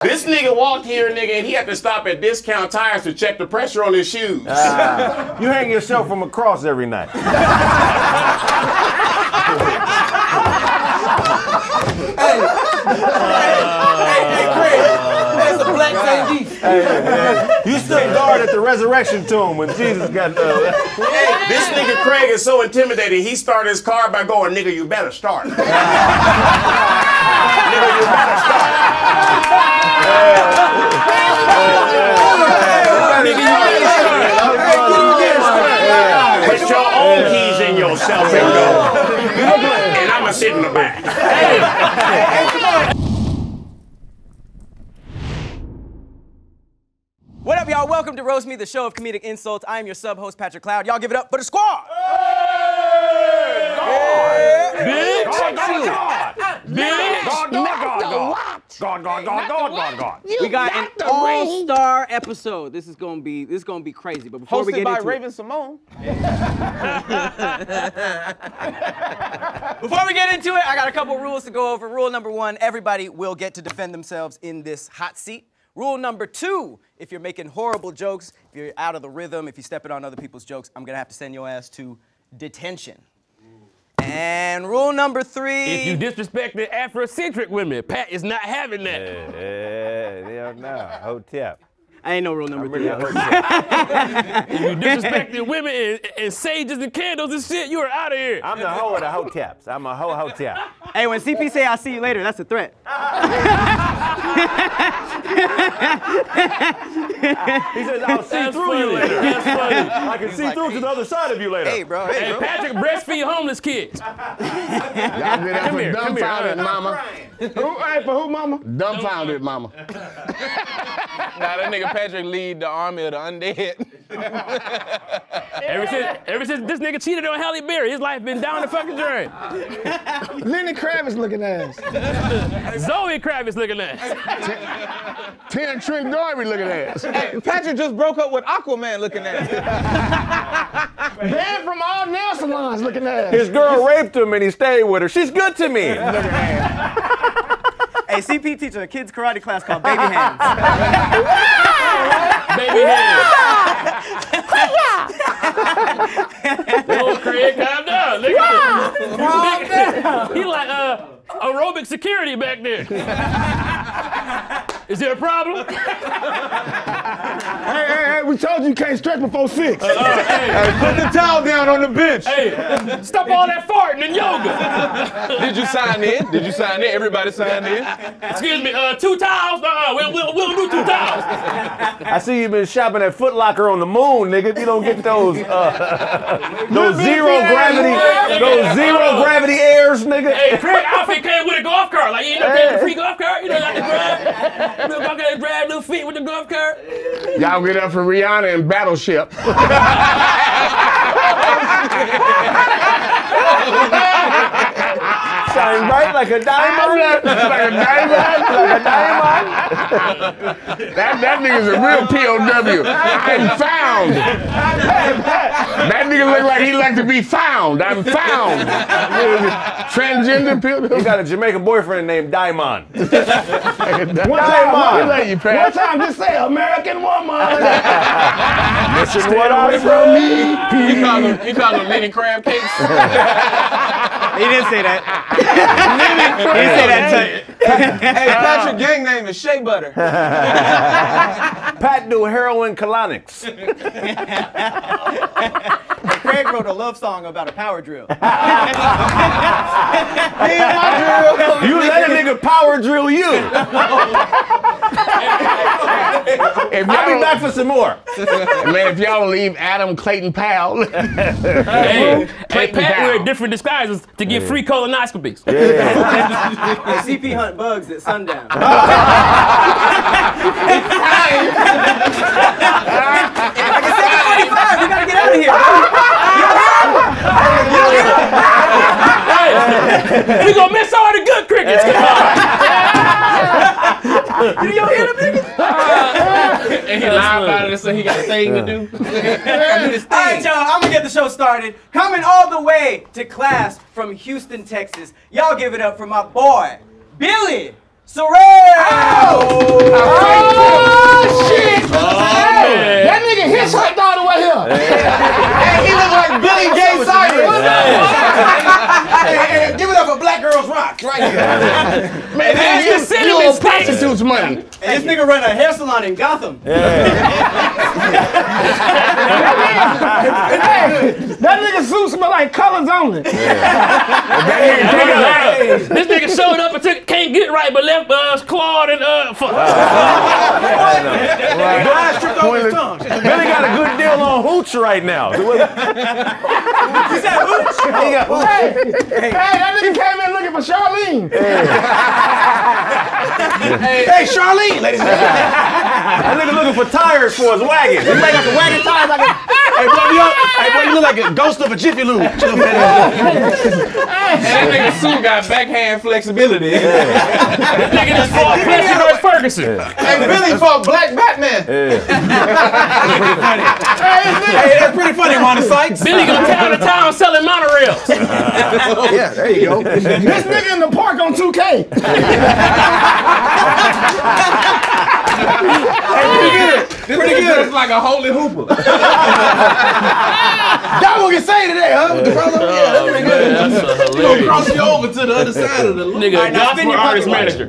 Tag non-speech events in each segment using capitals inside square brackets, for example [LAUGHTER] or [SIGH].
This nigga walked here, nigga, and he had to stop at discount tires to check the pressure on his shoes. Ah, [LAUGHS] you hang yourself from a cross every night. [LAUGHS] That's a black JD. You stood guard at the resurrection tomb when Jesus got. Uh, This nigga Kraig is so intimidating, he started his car by going, nigga, you better start. [LAUGHS] nigga, you better start. Put your own keys in yourself and go. And I'ma sit in the back. What up, y'all? Welcome to Roast Me, the show of comedic insults. I am your sub host, Patrick Cloud. Y'all give it up for the squad! God, God, God, God, God, God. God. God, God, God, not God, God, God. You We uh, got an all-star episode. This is gonna be this is gonna be crazy. But before we Hosted get by into Raven Simone. it, [LAUGHS] before we get into it, I got a couple rules to go over. Rule number one: everybody will get to defend themselves in this hot seat. Rule number two: if you're making horrible jokes, if you're out of the rhythm, if you're stepping on other people's jokes, I'm gonna have to send your ass to detention. And rule number three: If you disrespect the Afrocentric women, Pat is not having that. Yeah, yeah, no, hotep. I ain't no rule number three. Really yo. hotep. If you [LAUGHS] disrespecting women and, and sages and candles and shit, you are out of here. I'm the hoe of the hoteps. I'm a hoe hotep. Hey, when CP say I'll see you later, that's a threat. [LAUGHS] He says, I'll see That's through you later. That's funny. I can see through to the other side of you later. Hey, bro. Hey, Hey, bro. Patrick breastfeed homeless kids. [LAUGHS] Y'all get that Come for here, come here. Dumbfoundead, mama. Who, hey, for who, mama? Dumbfoundead, mama. now [LAUGHS] that nigga Patrick lead the army of the undead. [LAUGHS] Ever since, ever since this nigga cheated on Halle Berry, his life been down the fucking drain. [LAUGHS] Lenny Kravitz looking ass. Zoe Kravitz looking at. Ten Trick Darby looking ass. hey, Patrick just broke up with Aquaman looking at him. Dan from all nail salons looking ass. His girl raped him and he stayed with her. She's good to me. Hey, CP teaches a kids karate class called Baby [LAUGHS] Hands. Baby hands. oh, Kraig, calm down. Look at him. Calm down. He like uh, aerobic security back there. Is there a problem? Hey, hey, hey, we told you you can't stretch before six. Uh, hey, Put the towel down on the bench. hey, stop all that farting and yoga. Did you sign in? Did you sign in? Everybody signed in? Excuse me, uh, two towels? Uh, we'll, we'll, we'll do two towels. I see you've been shopping at Foot Locker on the moon, nigga. You don't get those uh, those zero gravity, those zero gravity airs, nigga. Hey, Kraig outfit came with a golf cart. Like, you came with a free golf cart? You know, like the drive, little golf cart, drive little feet with the golf cart. Y'all get up for Rihanna and Battleship. [LAUGHS] Shine bright like a diamond. like a diamond. like a diamond. That, that nigga's a real POW. I'm found. That nigga look like he like to be found. I'm found. Transgender He POW. got a Jamaican boyfriend named Diamond. [LAUGHS] One time, Diamond. let you pass. One time, just say American woman. [LAUGHS] This is what I from me. You call them, you call them mini crab cakes? [LAUGHS] He didn't say that. He didn't say that. hey, Patrick gang name is Shea Butter. Pat do heroin colonics. [LAUGHS] Kraig wrote a love song about a power drill. [LAUGHS] You let a nigga power drill you. If I'll be back for some more. man, if y'all leave Adam Clayton Powell, Hey, [LAUGHS] hey Clayton Pat wear different disguises to get free colonoscopies. [LAUGHS] Hey, CP hunt bugs at sundown. like it's 7:45, we gotta get out of here. we gonna miss all the good crickets. Come on. You hear them niggas? Uh, and he lied about it and said he got a thing to do. All right, y'all, I'm gonna get the show started. Coming all the way to class from Houston, Texas. Y'all give it up for my boy, Billy Sorrells. Oh! oh shit! Oh, that nigga hitchhiked all the way here. He look like Billy Gay Cyrus. hey, hey, give it up for Black Girls Rock right here. Man, That's you, the cinnamon owe sticks. prostitutes money. This nigga run a hair salon in Gotham. [LAUGHS] hey, That nigga suit smell like colors only. [LAUGHS] This nigga showed up and took, can't get right, but left uh, Claude and uh, fuck. Glass tripped over his tongue. Billy got a good deal on hooch right now. [LAUGHS] Hey, that nigga came in looking for Charlene. [LAUGHS] Hey, Charlene, ladies and gentlemen. That nigga looking for tires for his wagon. He make us a wagon tires like a Hey, boy, you, hey, boy, you look like a ghost of a Jiffy Lube. And that nigga Sue got backhand flexibility. nigga just fought Plessy versus Ferguson. Hey, Billy fought Black Batman. [LAUGHS] Hey, that's pretty funny, Wanda Sykes. Billy gonna town to town selling monorails. [LAUGHS] Yeah, there you go. This nigga in the park on 2K. [LAUGHS] This pretty good. It's like a holy hooper. That one can say today, huh? With the brother? Yeah, that's pretty good. That's a Gonna cross you over to the other side of the loop. Nigga, gospel artist manager.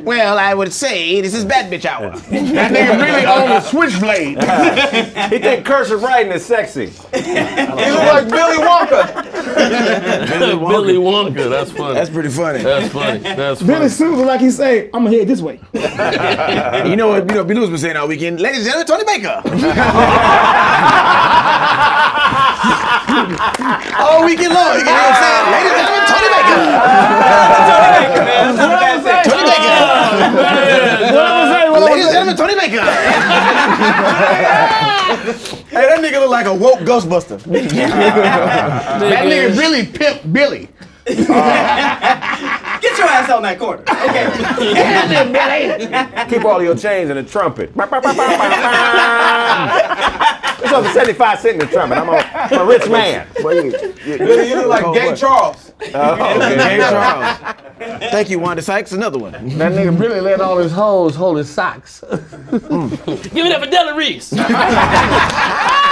[LAUGHS] Well, I would say this is bad bitch hour. That nigga really owned a switchblade. [LAUGHS] He think cursive writing is sexy. [LAUGHS] He look like Billy Wonka. Billy Wonka. That's funny. That's pretty funny. That's funny. That's Billy funny. Sue look like he say, I'ma head this way. [LAUGHS] You know what? You know, Billy's been saying all weekend. Ladies and gentlemen, Tony Baker. [LAUGHS] all weekend long. You can hear him saying, [LAUGHS] ladies and gentlemen, Tony Baker. Tony Baker. Ladies and gentlemen, Tony Baker. hey, that nigga look like a woke Ghostbuster. That nigga really pimp Billy. Get your ass out in that corner. Okay. Keep all your chains in the trumpet. It's over 75 cents in the trumpet. I'm a, I'm a rich man. Boy, you- you- Billy, you look like oh, [LAUGHS] Gay Charles. Oh, okay. Gay Charles. Thank you, Wanda Sykes. Another one. That nigga really let all his hoes hold his socks. Give it up for Della Reese. [LAUGHS]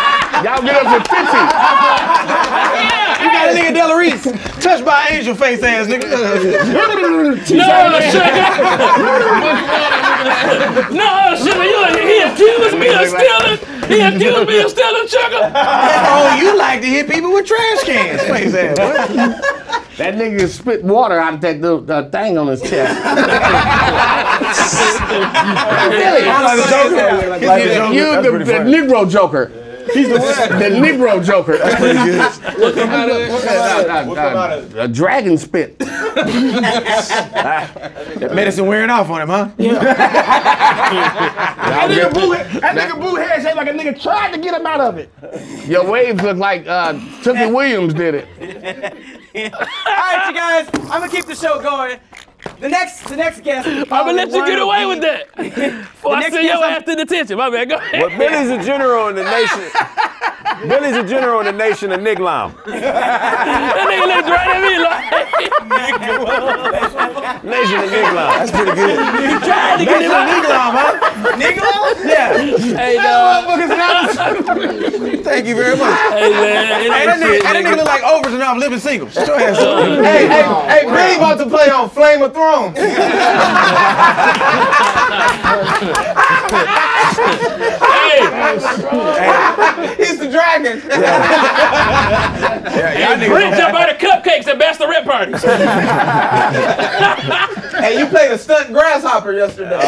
Y'all get up to 50. yeah, [LAUGHS] You got a nigga Della Reese. Touched by angel face ass nigga. No, [LAUGHS] sugar. no, sugar. You, he accused me of stealing. He accused me of stealing sugar. oh, you like to hit people with trash cans. Face ass. boy. That nigga spit water out of that little uh, thing on his chest. Really? You the, the Negro Joker. He's the, the Negro Joker. That's pretty good. [LAUGHS] What come out of it? A dragon spit. [LAUGHS] That medicine wearing off on him, huh? [LAUGHS] That nigga boo, that nigga boo head shaped like a nigga tried to get him out of it. Your waves look like uh, Tookie Williams did it. All right, you guys. I'm gonna keep the show going. The next, the next guest. I'm gonna let you get away with that. [LAUGHS] Before I next send your ass to detention. My bad. Go ahead. Well, Billy's a general in the nation. [LAUGHS] Billy's a general in the nation of Niglam. [LAUGHS] That nigga looked right at me like Nation of Niglam. That's pretty good. he tried to get him out. Nigga, huh? Yeah. Hey, dog. Thank you very much. Hey, man. It Hey, that nigga, that nigga nigga. look like Overs and I'm living single. Shut your ass up. Hey, hey, hey, Billy about to play on Flame of Thrones. Hey, He's the dragon. Yeah, yeah. Hey, Brent jump out of cupcakes at bachelorette parties. [LAUGHS] Hey, you played a stunt grasshopper yesterday. Hey,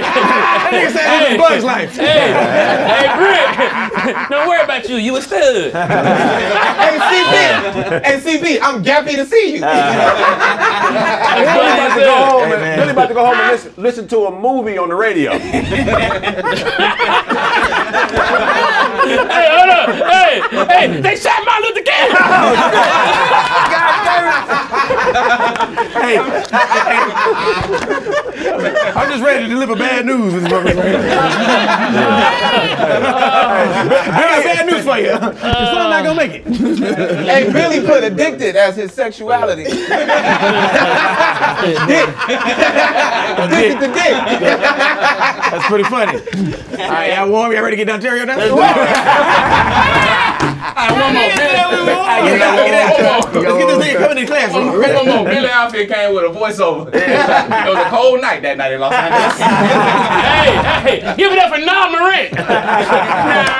Nigga said it was a bug's life. hey, hey, Brent. Don't worry about you. You a stud. Hey, CB. Hey, CB, I'm gappy to see you. Billy about to go home and, Billy about to go home and listen, listen to a movie on the radio. [LAUGHS] Hey, hold up. Hey, hey, they shot Martin Luther King. [LAUGHS] [LAUGHS] hey, I'm just ready to deliver bad news. With this motherfucker. I got bad news for you. Uh, Your son not gonna make it. Hey, Billy put addicted as his sexuality. dick. [LAUGHS] Addicted to dick. [LAUGHS] That's pretty funny. [LAUGHS] All right, y'all warm? Y'all ready to get down Ontario now? One more. Get it out, get out. Let's get this nigga coming in class. One more. Billy outfit came with a voiceover. it was a cold night that night in Los Angeles. [LAUGHS] hey, hey, give it up for Nam Morant.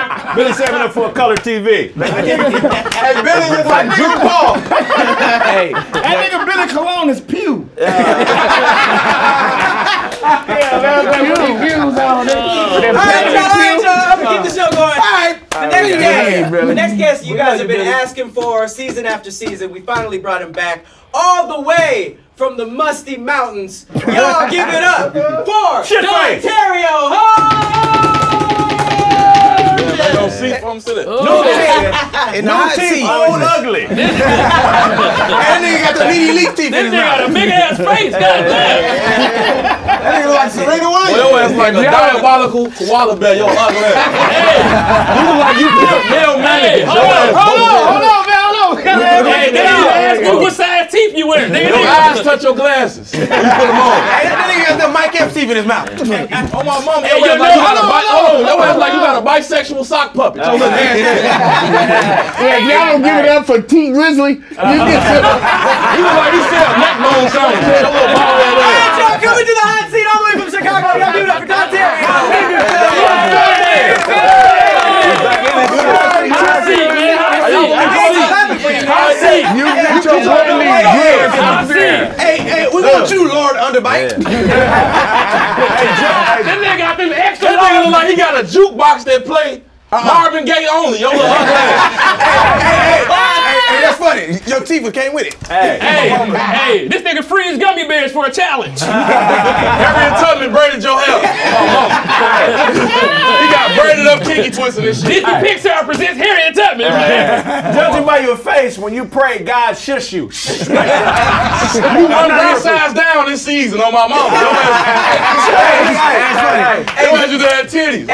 [LAUGHS] Billy saving up for a color TV. hey, Billy looks like Juke Paul. Hey, that nigga Billy Cologne is pew. Yeah, Pew's on it. All right, y'all, all right, y'all. I'm gonna keep the show going. All right. The next guest, the next guest you guys have been asking for season after season. We finally brought him back all the way from the musty mountains. Y'all give it up for Shit Don. Terrio. No seat for him to sit No teeth. In the hot seat. Old ugly. That nigga got the meaty leak teeth in This nigga got a big ass face. Goddamn. That nigga like Serena Williams. Your ass like a diabolical koala bear, your ugly ass. You look like you killed male Hey, mannequins. hold on, hold on, of hold on, man, hold on. Hey, they need to ask you what size teeth you wear. Nigga, Your nigga. eyes touch your glasses. You put them on. Hey, that nigga got the Mike Epps teeth in his mouth. Oh my mama, Hey, your yo, ass like no, you got a hold bi- on, hold on. Your ass like you got a bisexual sock puppet. Your little ass. Yeah, if y'all don't give it up for T Grizzly, you get some. He look like he sell neck bone sandwich. Your little bald head All ass. right, y'all coming to the hot seat all the way from Chicago. Y'all give it up for Donterio. Hot seat, man. Hot seat. You get your womanly gift. Hot. Hey, hey, we want you, Lord Underbite. [LAUGHS] This nigga got them extra That nigga look like he got a jukebox that play uh-huh. Marvin Gaye only. Your little ugly ass. Hey, that's funny. Your teeth came with it. Hey, hey, this nigga freeze gummy bears for a challenge. [LAUGHS] Harriet Tubman braided your hair. he got braided up kinky twisting and shit. Disney Pixar presents Harriet Tubman. [LAUGHS] Judging by your face, when you pray, God shush you. [LAUGHS] You one right size down this season on my mama. Your ass, your ass just had titties.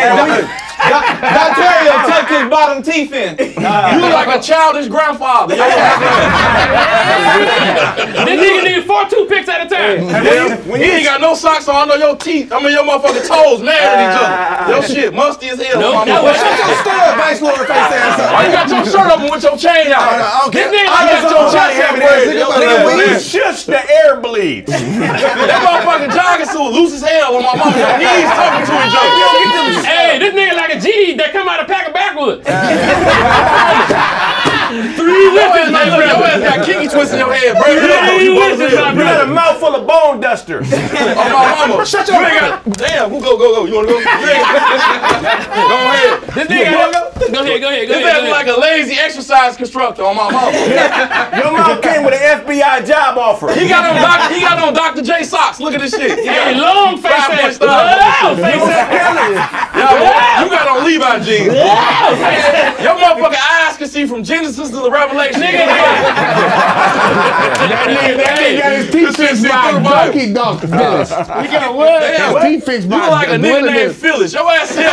Ontario tucked his bottom teeth in. You look like a childish grandfather. Your ass- This nigga need four toothpicks at a time. When You ain't got no socks on. I know your teeth. I mean your motherfucking toes mad at each other. Ah. Your shit musty as hell. Nope, on my that mama. was- Shut your stud, Vice Lord face ass up. Why you got your shirt open with your chain out? I don't care. This nigga I got your chest chest hair hair braided. Nigga, we shush, the air bleeds. That motherfucking jogging suit loose as hell on my mama. Your knees talking to each other. Hey, this nigga like a GD that come out of pack of backwoods. [LAUGHS] Three wishes, my look, your ass got kinky twist in your head. Up. Three You wishes, my head. You got a brother. mouthful of bone duster. [LAUGHS] On oh, my mama. Shut your mouth. Damn, who go, go, go? You wanna go? [LAUGHS] You go ahead. This nigga, go ahead, go ahead, go ahead. This Go ass ahead. like a lazy exercise constructor on my mama. [LAUGHS] Your mouth came with an FBI job offer. He got on Dr. He got on Dr. J socks. Look at this shit. He Hey, long face ass. style. Blood face ass. You got on Levi jeans. Your motherfucking eyes can see from Genesis to the Revelation. Nigga, [LAUGHS] That nigga, that nigga got his teeth fixed see by through. Donkey Dunk Phyllis. you got what? Damn, His teeth fixed You by look like a nigga named Phyllis. Your ass sell. you,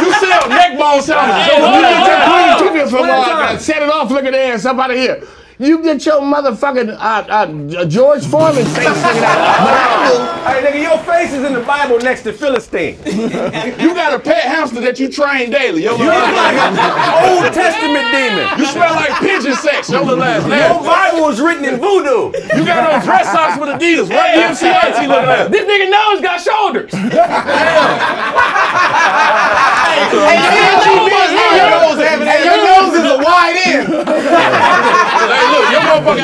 [LAUGHS] you sell neck bone sandwiches. Hey, Your hold on, nigga- hold on. Please, keep it from uh, set it off. Look at there, somebody here. You get your motherfucking uh, uh, George Foreman face figured out. But I Hey, nigga, your face is in the Bible next to Philistine. [LAUGHS] You got a pet hamster that you train daily. Your You look like an Old Testament demon. you smell like pigeon sex. Your little ass Your. Bible was written in voodoo. You got on dress socks with Adidas. What [LAUGHS] auntie looking at? This nigga nose got shoulders. [LAUGHS] Hey, your nose is a wide end. Hey, look, your motherfucking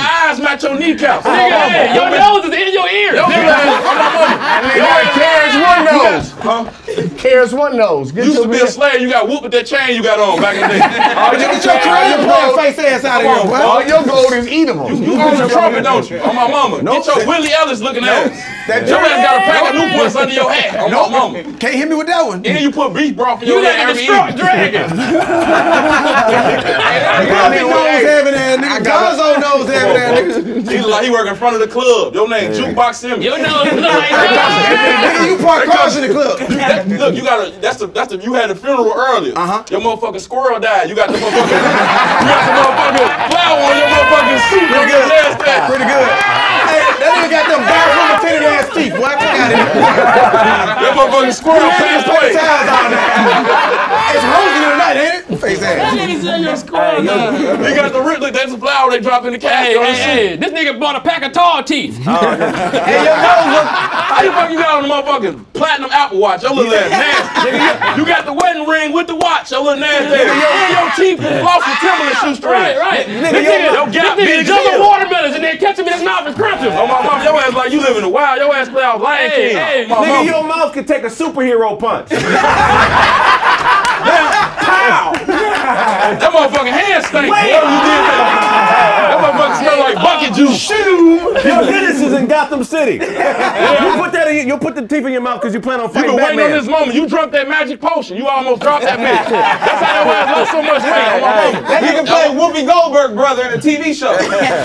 your kneecaps. Nigga, hey, your nose is in your ear. Your on mama. Your carries one nose. Carries one nose. Get Used to be a slave. You got whooped with that chain you got on back in the day. [LAUGHS] Oh, get your crazy boy face ass out of here, boy. All your gold is eatable. You own a trumpet, don't you? On my mama. Get your Willie Ellis looking ass. That Your ass got a pack of Newports under your hat. On my mama. Can't hit me with that one. And you put beef broth in You your [LAUGHS] [LAUGHS] got head a every distraught evening. dragon. Big nose having ass ass nigga. Gonzo nose having ass nigga. He like he work in front of the club. Your name Jukebox Simmons. You know, look like Nigga, you park cars in the club. Look, you got to That's the. That's the. You had a funeral earlier. Uh-huh. Your motherfucking squirrel died. You got the motherfucking. [LAUGHS] you got the motherfucking flower on your motherfucking suit. Pretty good. Pretty good. Hey, that nigga got them bathroom attendant ass teeth. Boy, I got it. Your motherfucking squirrel passed away. Towels on there. It's rosy tonight, ain't it? Face ass. He got the rip. Look, that's the flower they dropped in the Hey, casket on hey, hey, this nigga bought a pack of tall teeth. Oh. Hey, your nose look. How the fuck you got on the motherfucking platinum Apple Watch? Your little ass nasty. Nigga, you, you got the wedding ring with the watch. Your little nasty. Nigga, your, and your teeth is floss with Timberland shoestrings. Right, right. Nigga, this your, nigga, your gap this nigga big jumping watermelons and then catch him in his mouth and crunch him. Oh my mom, your ass like you live in the wild. Your ass play out Lion Hey, King. hey, my Nigga, mama. your mouth can take a superhero punch. [LAUGHS] That motherfucking hand stink. Whatever you did that. That motherfucker smell like bucket juice. Yo, Dennis is in Gotham City. You put that in, you'll put the teeth in your mouth because you plan on You fighting been waiting on this moment. You drunk that magic potion. You almost dropped that bitch. That's how that ass lost so much weight. My mama. That nigga played Whoopi Goldberg brother in a TV show.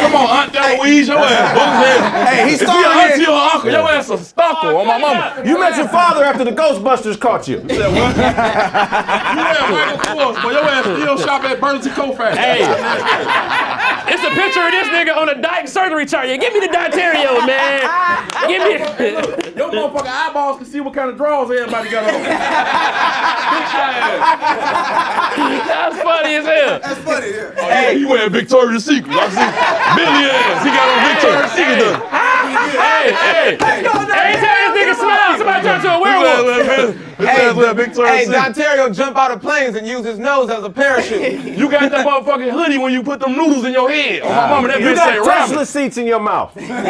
Come on, Aunt Eloise, your ass bullshit. Hey, he Is he started an auntie here. or uncle? Your ass a stalker on my mama. You met your father after the Ghostbusters caught you. You wear Michael [LAUGHS] Kors, but your ass still shop at Burlington Cofax. Hey, it's a picture of this nigga on a Dyke surgery chart. Yeah, give me the Dyterio, man. Give me. Your motherfucking eyeballs can see what kind of drawers everybody got on. That's funny as hell. That's funny. yeah. Oh, yeah, he wearing Victoria's Secret. I see millions. He got on Victoria's Secret. Hey, hey. Every time this nigga smiles, somebody turns to a werewolf. [LAUGHS] Hey, Victoria's Hey, Secret. Donterio jump out of planes and use his nose as a parachute. [LAUGHS] You got that motherfucking hoodie when you put them noodles in your head. Oh, my mama, that You bitch say got ramen. Tesla seats in your mouth. Goddamn.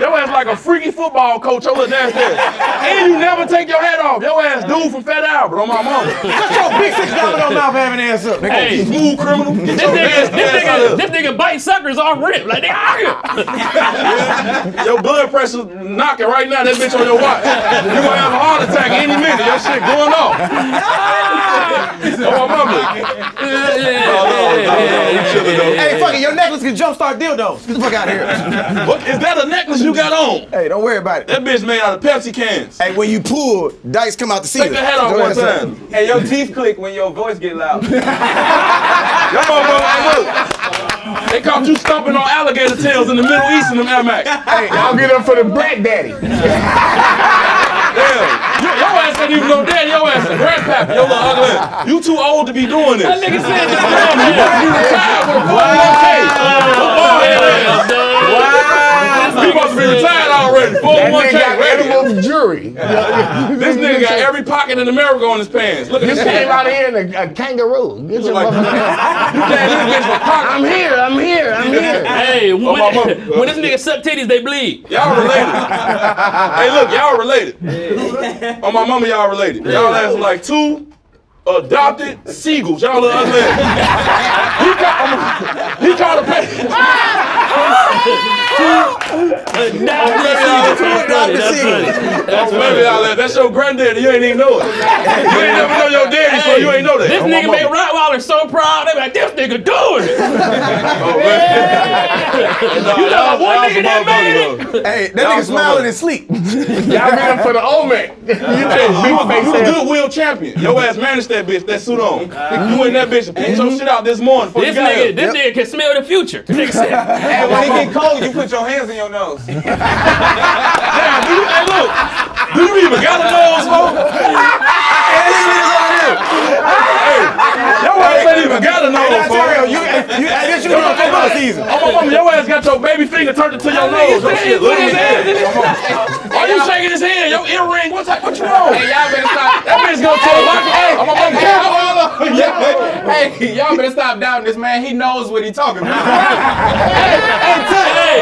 Your ass like a freaky football coach over there. And you never take your hat off. Your ass dude from Fat Albert on my mama. Your big six domino mouth having ass up. nigga. Hey, Smooth criminal. This your nigga, nasty this ass nigga, this nigga bite suckers off rip. Like, nigga, here. [LAUGHS] Your blood pressure knocking right now. That bitch on your watch. You gonna have a heart attack any minute. Your shit going off. [LAUGHS] oh, my mama. Hey, fuck it, your necklace can jumpstart dildos. Get the fuck out of here. What, is that a necklace you got on? Hey, don't worry about it. That bitch made out of Pepsi cans. Hey, when you pull, dice come out the ceiling. Take the hat off one time. Hey, your teeth click when your voice get loud. Your motherfucker, hey, look. They caught you stomping on alligator tails in the Middle East in the Air Max. Hey, I'll get up for the black daddy. [LAUGHS] Damn. Your, your ass ain't even no daddy. Your ass a grandpapa. Your little ugly ass. You too old to be doing this. That nigga said You that. retired with a 401k. Football head ass. He must be retired already. That 401k. [LAUGHS] nigga got ready. edible jury. This nigga got every pocket in America on his pants. Look at This this came out here in a, a kangaroo. Get your like- motherfucker- [LAUGHS] You can't this bitch for pocket. I'm here. I'm here. I'm here. Hey, when, [LAUGHS] my when this nigga suck titties, they bleed. Y'all related. hey, look, y'all related. On oh, my mama, y'all related. Y'all ass like two adopted seagulls. Y'all look ugly. he caught, he caught a pet. That's funny. That's funny. That's baby y'all. That's your granddaddy. You ain't even know it. You ain't never know your daddy, so you ain't know that. This On my nigga made mama. Rottweiler so proud. They be like, this nigga doing it. Oh, [LAUGHS] man. You know, one nigga that made it. Hey, that nigga smiling in sleep. Y'all get up for the Olmec. You Hey, take you, big a goodwill champion. Your ass managed that bitch, that suit on. You in that bitch and picked your shit out this morning before This nigga, this nigga can smell the future. Nigga said, Hey, when it get cold, you put your hands in your nose. [LAUGHS] Damn, do you, hey, look. Do you even got a nose, folks? Your ass ain't even got a nose, folks. you, you, I guess you know football season. Oh, my mama, your ass got your baby finger turned into your nose. Shit, look at that. Why you shaking his hand? Your earring, what, type, what you on? Hey, y'all better stop. That bitch gonna tell lock it. Oh, my mama, Hey, y'all better stop doubting this man. He knows what he talking about. hey,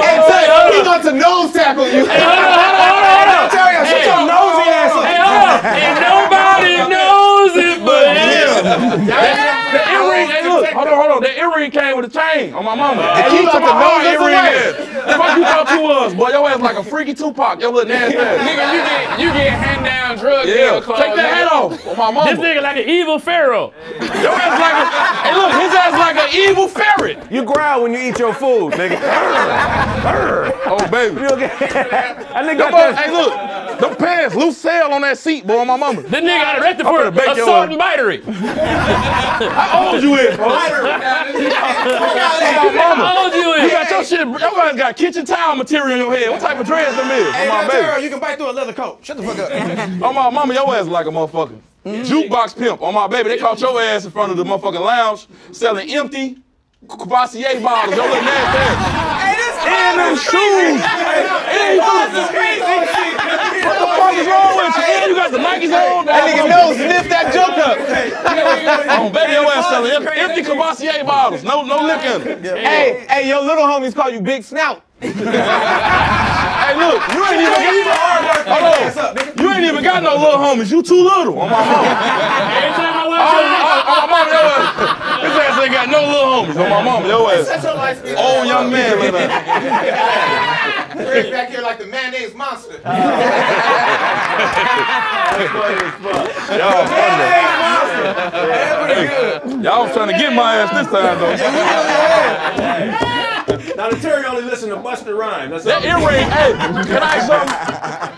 hey, Tay, he going to nose tackle you. Hey, hold on, hold on, hold on, on. Donterio, shut your nosy ass up. Hey, hold on. And nobody knows it oh, but him. The earring, hey, look, hold on, hold on. The earring came with a chain on my mama. And you Keep about my to know earring away. The fuck you thought you was, boy? Your ass like a freaky Tupac. Your little nasty ass. [LAUGHS] Nigga, you get you get hand down drug Yeah, deal clothes. take that hat off on my mama. This nigga like an evil pharaoh. Your ass like a, hey look, his ass like an evil ferret. You growl when you eat your food, nigga. [LAUGHS] Oh, baby. You okay? [LAUGHS] That nigga got boys- that- hey, look. [LAUGHS] Them pants, loose sail on that seat, boy, my mama. This nigga got arrested for gonna bake your assault ass. and battery. [LAUGHS] How old you is, bro? How old you You got your shit, your ass got kitchen towel material in your head. What type of dreads them is? Hey, my baby. Terrell, you can bite through a leather coat. Shut the fuck up. [LAUGHS] On my mama, your ass like a motherfucker. Mm-hmm. Jukebox pimp. On my baby, they caught your ass in front of the motherfucking lounge selling empty Courvoisier bottles. Your little nasty ass. And them shoes. And you What the fuck is wrong with you? You got the Nikes on. That nigga knows sniff that joke up. On baby, your ass selling empty, empty Courvoisier bottles. No, no liquor. Hey, hey, your little homies call you Big Snout. Hey, look, you ain't even got, hold on. You ain't even got no little homies. You too little. On my mama. Every time I watch on, on my mama, your ass. Ass ain't got no little homies. On my mama, your ass. Old young man like [LAUGHS] that. Back here like the mayonnaise monster. [LAUGHS] Y'all funny. Y'all was trying to get my ass this time though. [LAUGHS] Now the Terry only listen to Busta Rhymes. That's That all. earring, hey, can I say something?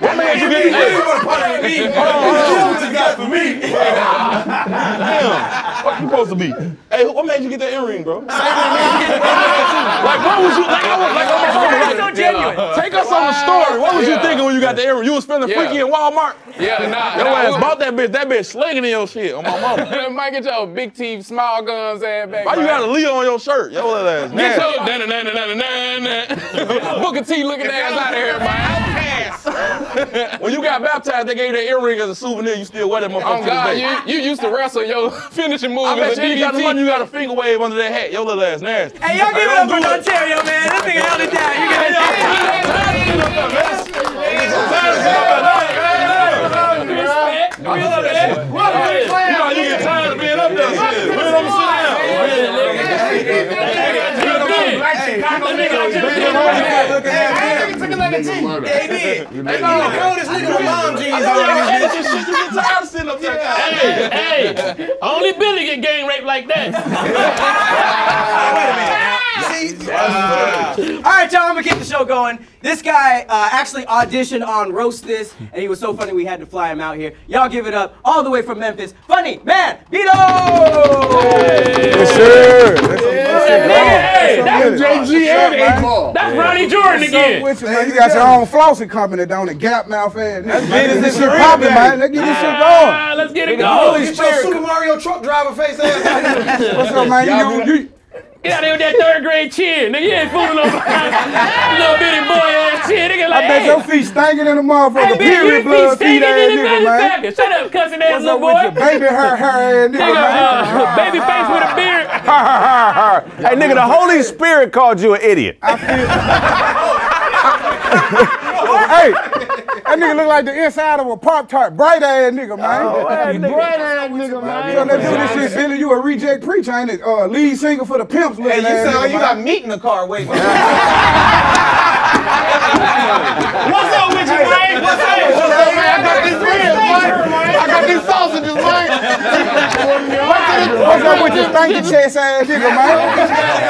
What made you get hey, hold on, hold on. What you got for me? Damn, what you supposed to be? Hey, what made you get that earring, bro? like, what was you like? I was like, on my phone, like, so genuine. Take us on the story. What was you thinking when you got the earring? You was feeling Yeah. freaky in Walmart. Yeah, nah. Your nah, ass bought that bitch. That bitch slinging in your shit on my mama. [LAUGHS] Might get your big teeth, small guns ass back. Why you got a Leo on your shirt? Yo, little ass. Get nasty. your [LAUGHS] Booker T looking ass out of here, man. [LAUGHS] When you got baptized, they gave you that earring as a souvenir. You still wear that motherfucker Oh God, you, you used to wrestle your [LAUGHS] finishing move I as bet a you ain't got the money. You got a finger wave under that hat. Your little ass nasty. Hey, y'all give it up for Ontario, man. This nigga held it down. You get it You know, you get tired of being up there. Shit. Put it on the sit down. Hey, coldest nigga with mom jeans I on. know, hey, this shit, you get tired of sitting up there. Hey, hey, only Billy get gang raped like that. All right, y'all, I'm gonna keep the show going. This guy uh, actually auditioned on Roast This, and he was so funny we had to fly him out here. Y'all give it up all the way from Memphis. Funny man, Vedo! Hey, that's, JG and A-Ball. that's Ronnie Jordan again. With you, man. You got your own flossing company down at Gap Mouth ass. Let's get this shit popping, man. Let's get this shit going. Ah, let's get it going. Get your Super Mario truck driver face ass. What's up, man? You, you, you, Get out there with that third grade chin. Nigga, you ain't fooling no [LAUGHS] little bitty boy ass chin. Nigga, like, I bet hey, your feet stinking in the motherfucker. hey, bitch, Period your blood feet feet stinking ass in the nigga, man. Shut up, cousin ass What's little up boy. with your baby hair hair ass nigga, Nigga, man? uh, baby face with a beard. [LAUGHS] hey, nigga, the Holy Spirit called you an idiot. [LAUGHS] Hey, that nigga look like the inside of a Pop Tart. Bright ass nigga, man. Oh, Bright ass nigga, man. So let's do this shit, Billy. You a reject preacher, ain't it? Uh, lead singer for the Pimps. Hey, you ass sound like you got meat in the car waiting. What's up with you, man? What's up with you, I got these ribs, man. I got these sausages, man. What's up with your stanky chest ass nigga, man?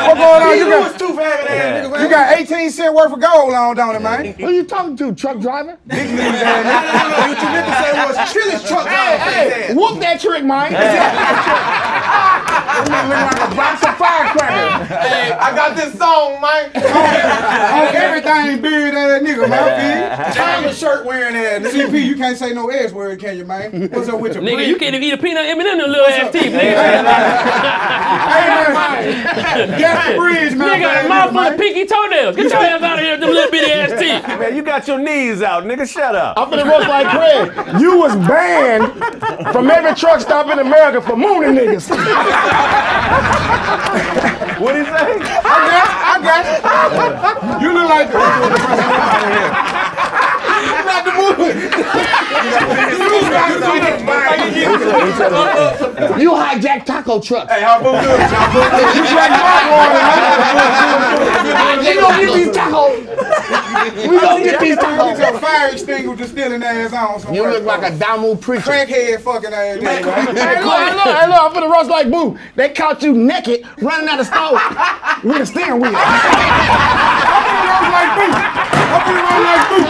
What going on? You got, tooth having ass nigga. you got 18 cent worth of gold on, don't it, man? Who you talking to, truck driver? Big news ass. No, no, no. What you meant to say was Chili's truck driver face ass. Whoop that trick, man. [LAUGHS] You look like a box of firecrackers. Hey, I got this song, Mike. [LAUGHS] On everything beard ass nigga, man. Diamond shirt wearing ass CP, you can't say no S word, can you, man? What's up with your Nigga, breed? you can't even eat a peanut M&M in them little ass teeth, nigga. [LAUGHS] Hey, man. Get the bridge, man. Nigga got a mouth full of pinky toenails. Get your ass out of here with them little bitty ass teeth. Man, you got your knees out, nigga. Shut up. I'm finna roast like Kraig. You was banned from every truck stop in America for mooning niggas. What do you say? I got it. I got. You look like the. Not the movie. You hijack taco trucks. Hey, how about this? How about this? We gonna get these tacos. We gonna get these Get tacos. your fire extinguisher stealing ass on somewhere. You look like a Damu preacher. crackhead fucking ass nigga. Hey, look, hey, look, hey, look, I'm finna rush like boo. They caught you naked running out the store with a steering wheel. [LAUGHS] I'm finna roll like boo. I'm finna roll like boo.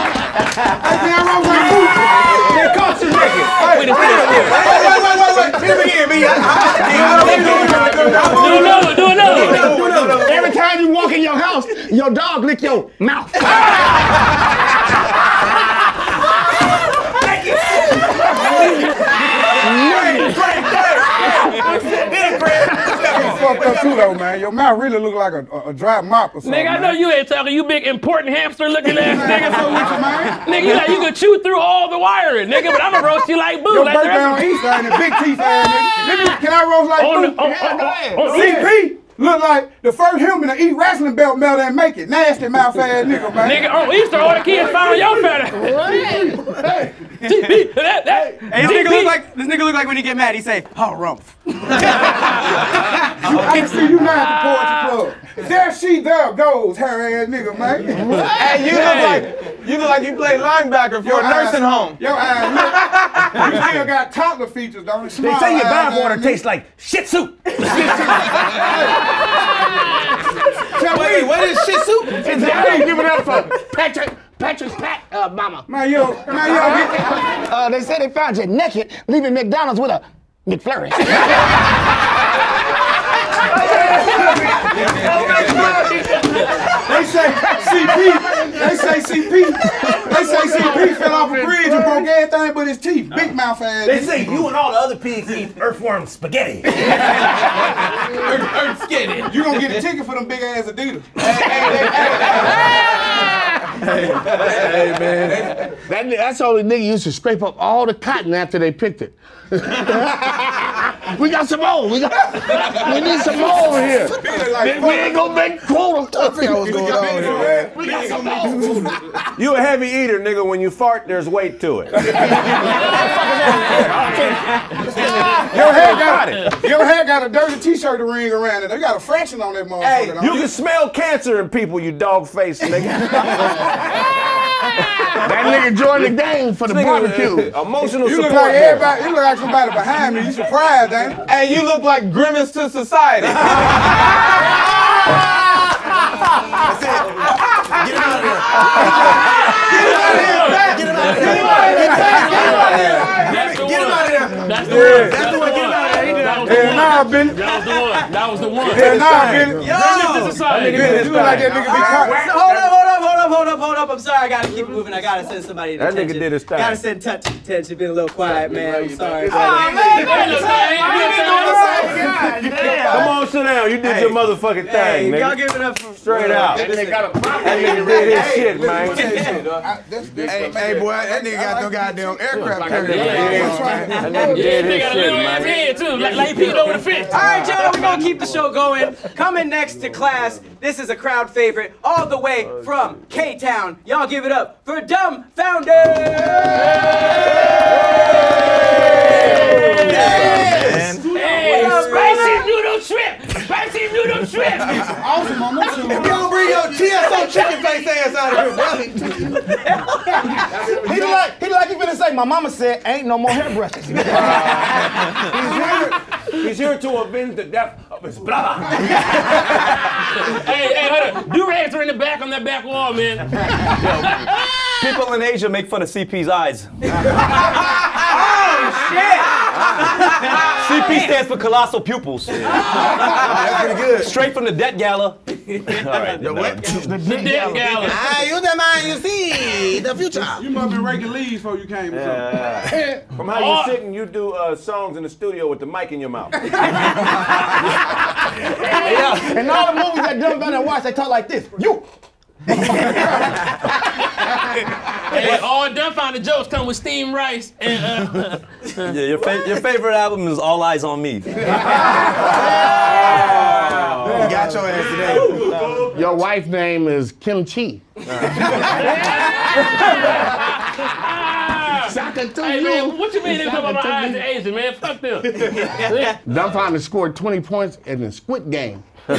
I can't roll like boo. They caught you naked. Wait, wait, wait, wait, wait, again. Do another, do another. Every time you walk in your house, your dog lick your mouth. [LAUGHS] fucked up too though, man. Your mouth really look like a, a, dry mop or something. Nigga, I know man. you ain't talking. You big important hamster looking ass nigga. So what you, man? Nigga, you like you could chew through all the wiring, nigga. But I'ma roast you like boo. Your like birthday on Easter and the big teeth ass nigga. Let Can I roast like On boo? the- on- on- on- on- CP look like the first human to eat wrestling belt melt and make it. Nasty mouth ass [LAUGHS] nigga, man. Nigga, oh, on Easter, all the kids found your fat TP, [LAUGHS] that, that. Hey, this nigga look like this nigga look like when he get mad, he say, "Oh, rumpf." [LAUGHS] You can't see you not at the poetry club. There she there goes, her ass nigga, man. Hey, you look like you look like you play linebacker for a nursing home. Your eyes look. [LAUGHS] You still got toddler features, don't you? They say your eyes, bath water ass tastes like shit soup. [LAUGHS] nigga. Tell Wait, me, what is shih tzu? Hey, give it up for Patrick, Patrick's Pat, uh, mama. man, yo, man, yo, Uh, they said they found you naked, leaving McDonald's with a McFlurry. [LAUGHS] They say CP. They say CP. They say CP fell off a bridge and broke everything but his teeth. Big mouth ass. They say you and all the other pigs eat earthworm spaghetti. [LAUGHS] Earth spaghetti. You gonna get a ticket for them big ass Adidas. That, ni- that's all the only nigga used to scrape up all the cotton after they picked it. [LAUGHS] we got some more. We got. We need some more over here. Like, we ain't gonna make quota. I forgot what's going on here, man. We got some more. You a heavy eater, nigga. When you fart, there's weight to it. [LAUGHS] Your hair got it. your hair got a dirty t-shirt to ring around it. They got a fraction on that motherfucker. don't You can smell cancer in people, you dog face nigga. [LAUGHS] That nigga joined the game for the barbecue. Uh, emotional You look support. like everybody. You look like somebody behind me. You surprised, ain't you? Hey, you look like Grimace to society. That's the one. That's the one. That's the one. That was the Hell one. nah, Billy. That was the one. That was the one. Hell nah, Billy. Yo, society. Billy, you look like that nigga be caught. Hold up, hold up, hold up, hold up, hold up. I'm sorry, I gotta keep moving. I gotta send somebody That nigga did his thing. Gotta send touch attention. Been a little quiet, man. I'm sorry. Hey, look, oh, man, you know what I'm saying? Come on, sit down. You did your motherfucking Hey, thing, y'all nigga. give it up for Straight out. That nigga did his shit, man. Hey, hey, boy, that nigga got no goddamn aircraft carrier. That nigga did They his got a shit, little ass man. head too, like, like he peeked over the fence. All right, y'all, we're gonna keep the show going. Coming next to class, this is a crowd favorite, all the way from K Town. Y'all give it up for Dumb Hey, spicy noodle shrimp, spicy noodle shrimp. Awesome on them. You don't bring your TSO chicken face ass out of here, brother. He like he like he finna say, my mama said, ain't no more hairbrushes. [LAUGHS] He's here to avenge the death of his brother. [LAUGHS] Hey, hey, hold up. Do rags are in the back on that back wall, man. [LAUGHS] People in Asia make fun of CP's eyes. [LAUGHS] Oh, CP stands for colossal pupils. [LAUGHS] That's pretty good. Straight from the debt gala. All right. The what? The dead gala. Ah, you the man, you see the future. You must have been raking leaves before you came. or something. From how you sit and you do uh, songs in the studio with the mic in your mouth. [LAUGHS] And all the movies that Dumbfoundead watch, they talk like this. You. Hey, all Dumbfoundead jokes come with steamed rice and uh, [LAUGHS] Yeah, your, fa- your favorite album is All Eyes on Me. [LAUGHS] You got your ass today. Your wife's name is Kim Chi. Saka [LAUGHS] to Hey you. man, what you mean they He's talking about my eyes and Asian, man? Fuck them. Dumbfoundead scored 20 points in the Squid Game. Hey,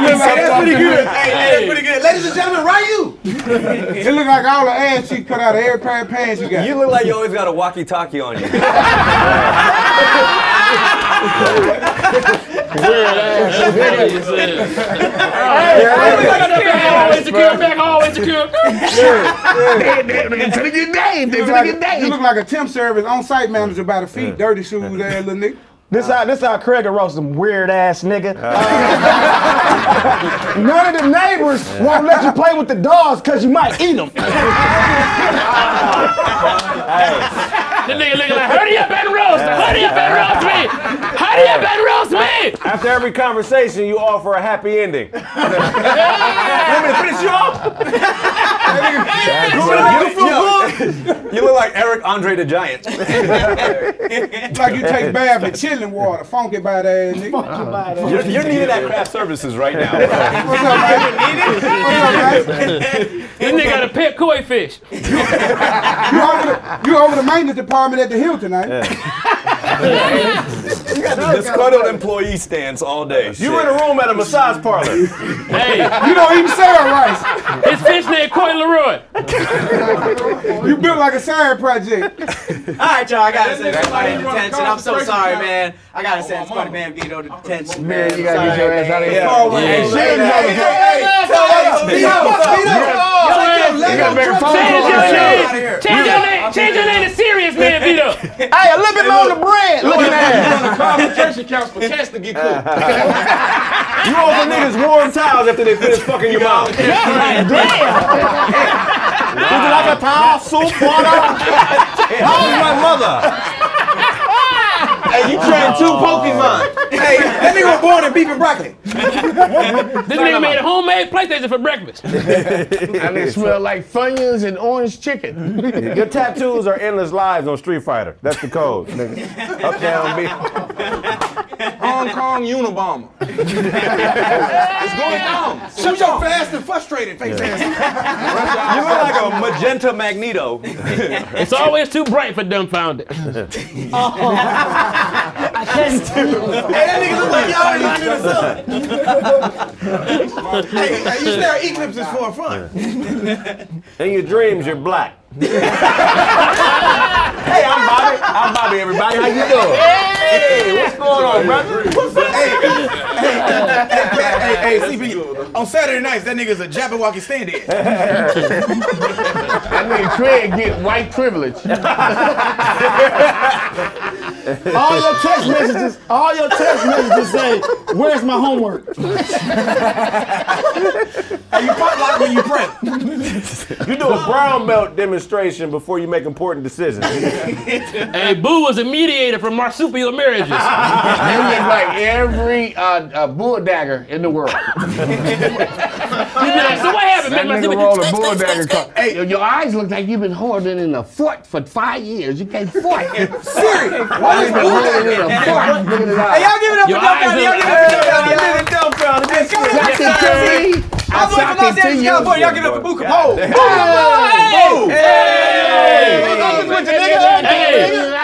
that's pretty good. Hey, that's pretty good. Ladies and gentlemen, Ryu. [LAUGHS] It look like all the ass she cut out of every pair of pants you got. You look like you always got a walkie-talkie on you. [LAUGHS] Always secure, back always secure. They, they, they finna get named. They You look, finna like, get you look like a temp service on-site manager by the feet, dirty shoes, ass little nigga. This how this how Kraig roast some weird ass nigga. Uh. [LAUGHS] None of the neighbors won't let you play with the dogs because you might eat them. The nigga looking like, hurry up and roast, hurry up and roast me, hurry up and roast me. After every conversation, you offer a happy ending. you want me to finish you off? You look like Eric Andre the Giant. [LAUGHS] It's like you take bath with chilling water, funky by the ass nigga. You're, you're needed at craft services right now. What's up, man? What's up, man? This nigga got a pet koi fish. [LAUGHS] You over the, you over the maintenance department at the Hilton, ain't you? got Disgruntled employee stance all day. You were in a room at a massage parlor. [LAUGHS] Hey, You don't even sell rice. his fish named Koi Leroy. [LAUGHS] You built like a side project. All right, y'all. I gotta send somebody in detention. I'm so sorry, man. I gotta send Sparty oh, Man Vedo to detention. Man, you gotta get your ass out of here. Hey, Hey, hey, You gotta make a phone Change your name. Change your name. Change your name to Serious Man Vedo. hey, a little bit on the bread. Look at that. You're on the concentration camps for cats to get cooked. [LAUGHS] You offer niggas warm towels after they finish fucking your mouth. Yeah, Would you like a towel, soup, water? [LAUGHS] How's my mother? Hey, you trained two Pokemon. Hey, that nigga was born in beef and broccoli. This nigga made a homemade PlayStation for breakfast. [LAUGHS] And they smell like Funyuns and orange chicken. [LAUGHS] Your tattoos are endless lives on Street Fighter. That's the code. nigga. Up, down, B. Hong Kong Unabomber. [LAUGHS] it's going down. Shut your fast and frustrated face ass. You look like a magenta magneto. [LAUGHS] It's always too bright for Dumbfoundead. [LAUGHS] oh. I can't do Hey, that nigga look like y'all already under the sun. hey, hey, you stare at eclipses for fun. In your dreams, you're black. Hey, I'm Bobby. I'm Bobby, everybody. How you doing? Hey, what's going on, brother? hey, hey, hey, hey, CP, on Saturday nights, that nigga's a Jabberwocky stand-in. [LAUGHS] That nigga Kraig get white privilege. [LAUGHS] All your text messages, all your text messages say, "Where's my homework?" Hey, you pop lock when you pray. You do a brown belt demonstration before you make important decisions. Hey, Boo was a mediator for marsupial marriages. [LAUGHS] You look like every uh, uh, bull dagger in the world. Like, so what happened, That man? nigga My roll a [LAUGHS] bull dagger. car. Hey, your, your eyes look like you've been holding in a fort for five years. You can't fort. [LAUGHS] Serious. Why is been holding in a fort? Look at his Hey, eyes. y'all give it up for eyes Dumbfoundead. Y'all give it [LAUGHS] up for Dumbfoundead. Hey, come here. Talking to me. I'm going from talking Los to Angeles, you. California. Y'all give it up for Boo Kapone. Boom. Hey, with hey,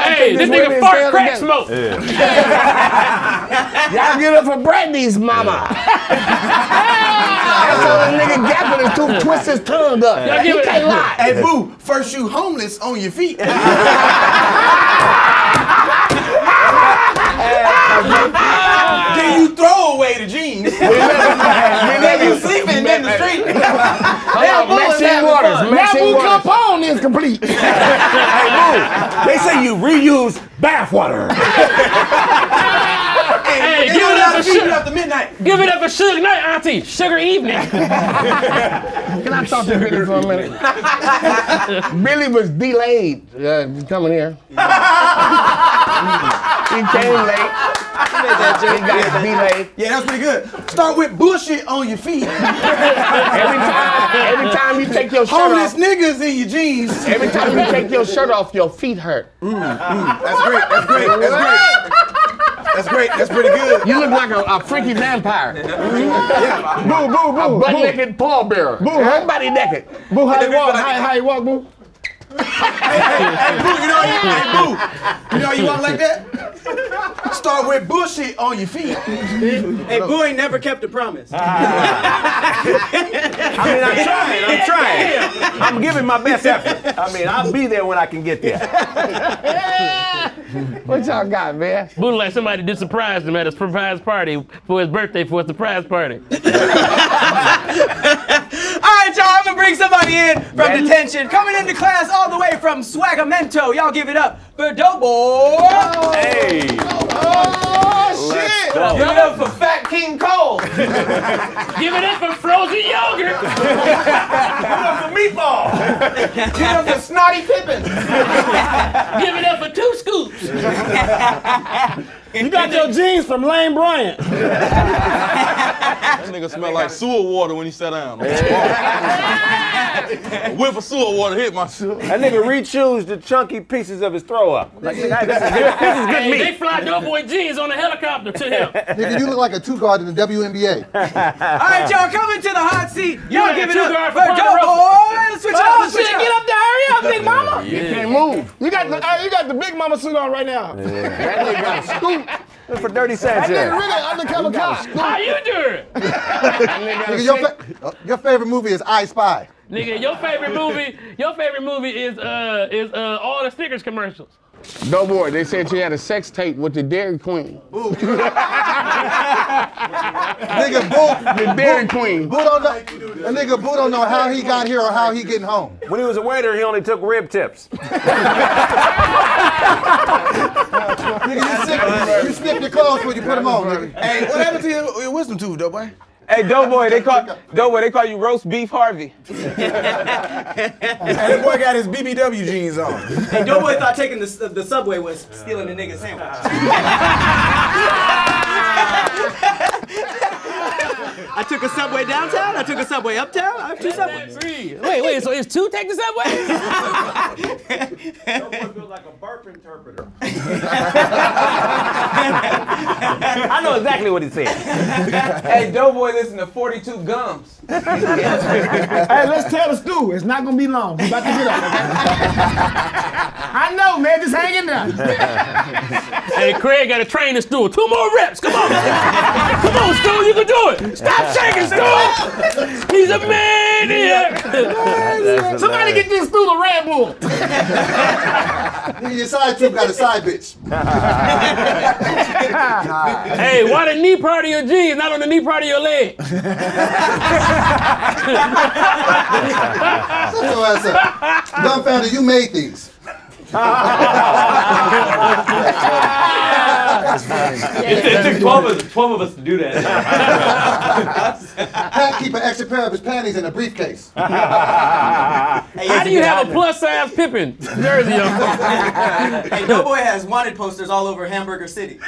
hey, this nigga fart crack smoke. [LAUGHS] Y'all get up for Brandy's mama. That's how the nigga gapping his tooth, twist his tongue up. Y'all give He it- can't lie. Hey, boo, first you homeless on your feet. [LAUGHS] [LAUGHS] then you throw away the jeans. then [LAUGHS] you sleeping in the street. Hold on, [LAUGHS] Maxine Waters. Now Maxine Boo Waters. Kapone is complete. [LAUGHS] They say you reuse bathwater. Hey, give it up for sugar. after midnight. Give it up for Suge Knight, Auntie. Sugar evening. Can I talk to Billy for a minute? Billy was delayed uh, coming here. he came late. He got delayed. Yeah, that's pretty good. Start with bullshit on your feet. Every time, every time you take your shirt Homeless off, niggas in your jeans. every time you take your shirt off, your feet hurt. Mm, mm. That's great. That's great. That's great. That's great. that's pretty good. You look like a, a freaky vampire. yeah. Boo, boo, boo. A butt naked pallbearer. Boo. Everybody naked. Boo, how you walk? How, how you walk, boo? Hey, hey, hey, Boo, you know, you, hey, Boo, you know you walk like that? Start with bullshit on your feet. Hey, Boo ain't never kept a promise. Ah. I mean, I'm [LAUGHS] trying. I'm trying. I'm giving my best effort. I mean, I'll be there when I can get there. [LAUGHS] What y'all got, man? Boo like somebody did surprise him at a surprise party for his birthday for a surprise party. [LAUGHS] [LAUGHS] All right, y'all, I'm gonna bring somebody in from detention, coming into class all the way from Swagamento. Y'all give it up for Doboy. Hey. Oh, shit. Give it up for Fat King Cole. [LAUGHS] Give it up for frozen yogurt. [LAUGHS] Give it up for Meatball. Give it up for Snotty Pippin. Give it up for two scoops. You got your jeans from Lane Bryant. [LAUGHS] That nigga smell like sewer water when he sat down. A whiff of sewer water hit my shit. That nigga re-chews the chunky pieces of his throw up. Like, this is good, this is good Hey, meat. they fly Doboy jeans on a helicopter to him. [LAUGHS] Nigga, you look like a two guard in the WNBA. [LAUGHS] All right, y'all, coming to the hot seat. Y'all Yeah, give it two up guard for for Ponderosa. Doboy. Let's switch Oh, up. Let's switch shit, up. get up there, hurry up, big mama. You can't move. You got the, hey, you got the big mama suit on right now. That nigga got a scoop. For Dirty That nigga Sanchez. really undercover cop. How you doing? [LAUGHS] Nigga, your, fa- your favorite movie is I Spy. Nigga, your favorite movie, your favorite movie is uh is uh all the Snickers commercials. No boy, they said she had a sex tape with the Dairy Queen. [LAUGHS] Nigga, Boo, The Dairy Queen. Boo don't know, that nigga Boo don't know how he got here or how he getting home. When he was a waiter, he only took rib tips. [LAUGHS] Nigga, you snip, you snip your clothes when you put them on, nigga. Hey, what happened to your, your wisdom tooth, though, boy? Hey, Doboy, they call Doboy, they call you roast beef Harvey. [LAUGHS] And that boy got his BBW jeans on. Hey, Doughboy thought taking the, the subway was stealing the nigga's sandwich. [LAUGHS] I took a subway downtown. I took a subway uptown. I have two subways. Wait, wait, so it's two take the subway? [LAUGHS] like a burp interpreter. [LAUGHS] I know exactly what he said. hey, Doboy, listen to 42 Gums. [LAUGHS] Hey, let's tell the stew. It's not gonna be long. We're about to get up. I know, man. Just hang in there. hey, Kraig got to train the stool. Two more reps. Come on. Come on, Stu. You can do it. Stop shaking, Stu. He's a maniac. Somebody get this stool a Red Bull. Your side tooth got a side bitch. hey, why the knee part of your jeans not on the knee part of your leg? [LAUGHS] Shut your you made these. It, it took 12 of, us, 12 of us to do that. Pat keep an extra pair of his panties in a briefcase. [LAUGHS] How do you have a plus size Pippin jersey [LAUGHS] on? Hey, Doboy has wanted posters all over Hamburger City. [LAUGHS] he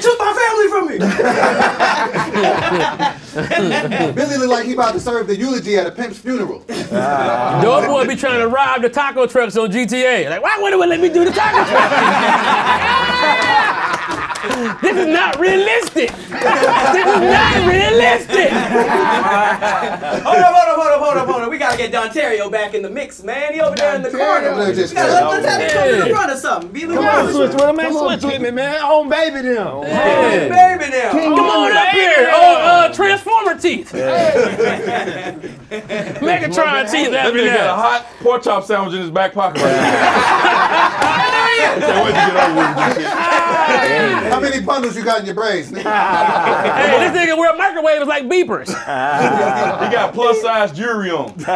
took my family from me. [LAUGHS] Billy look like he about to serve the eulogy at a pimp's funeral. Ah. Doboy be trying to rob the taco trucks on GTA. Like, why wouldn't let me do the taco truck? [LAUGHS] this is not realistic. This is not realistic. hold up, hold up, hold up, hold up, hold up. We gotta get Donterio back in the mix, man. He over there in the corner. Donterio We just- gotta, let's have him come to the front of something. Be the Come one. on, switch with him, man. Switch with me, man. Home baby them. Hey, baby now. Come on up here. Oh, uh, Transformer teeth. [LAUGHS] Megatron teeth That every nigga got a hot pork chop sandwich in his back pocket right now. [LAUGHS] Can't wait to get over with this [LAUGHS] shit. How many bundles you got in your braids, nigga? Hey, this nigga wear a microwave. microwaves like beepers. [LAUGHS] He got plus size jewelry on. [LAUGHS] Look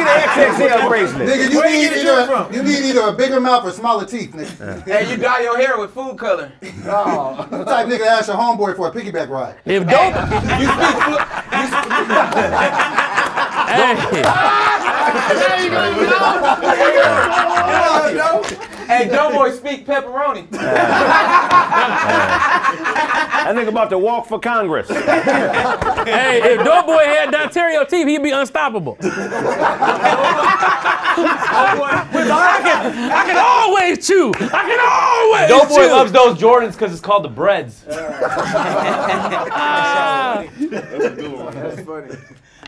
at the XXL bracelet. Nigga, you Where you need, get your either, you need either a bigger mouth or smaller teeth, nigga. Hey, you dye your hair with food color. [LAUGHS] Oh, the type nigga ask your homeboy for a piggyback ride. If dope, You speak flu- hey, Hey, Doboy speak pepperoni. [LAUGHS] That nigga about to walk for Congress. hey, if Doboy had Donterio teeth, he'd be unstoppable. I [LAUGHS] can, I can always chew. I can always Doboy chew. loves those Jordans because it's called the breads. [LAUGHS] Ah. That's funny.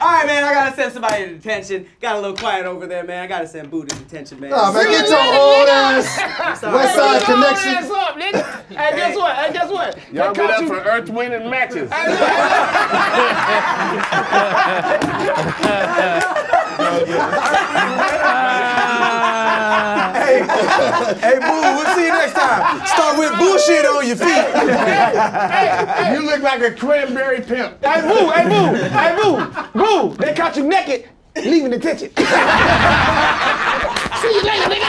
All right, man. I gotta send somebody to detention. Got a little quiet over there, man. I gotta send Boo to detention, man. Nah, man, get your old ass West Side Connection. Ass up, nigga. Hey, guess what? Hey, guess what? Y'all They get caught up for Earth, Wind, and Matches. hey, [LAUGHS] [LAUGHS] [LAUGHS] [LAUGHS] hey, Boo, we'll see you next time. Start with bullshit on your feet. You look like a cranberry pimp. Hey, boo, hey, boo, hey, boo, boo. They caught you naked, leaving the detention. [LAUGHS] See you later, nigga.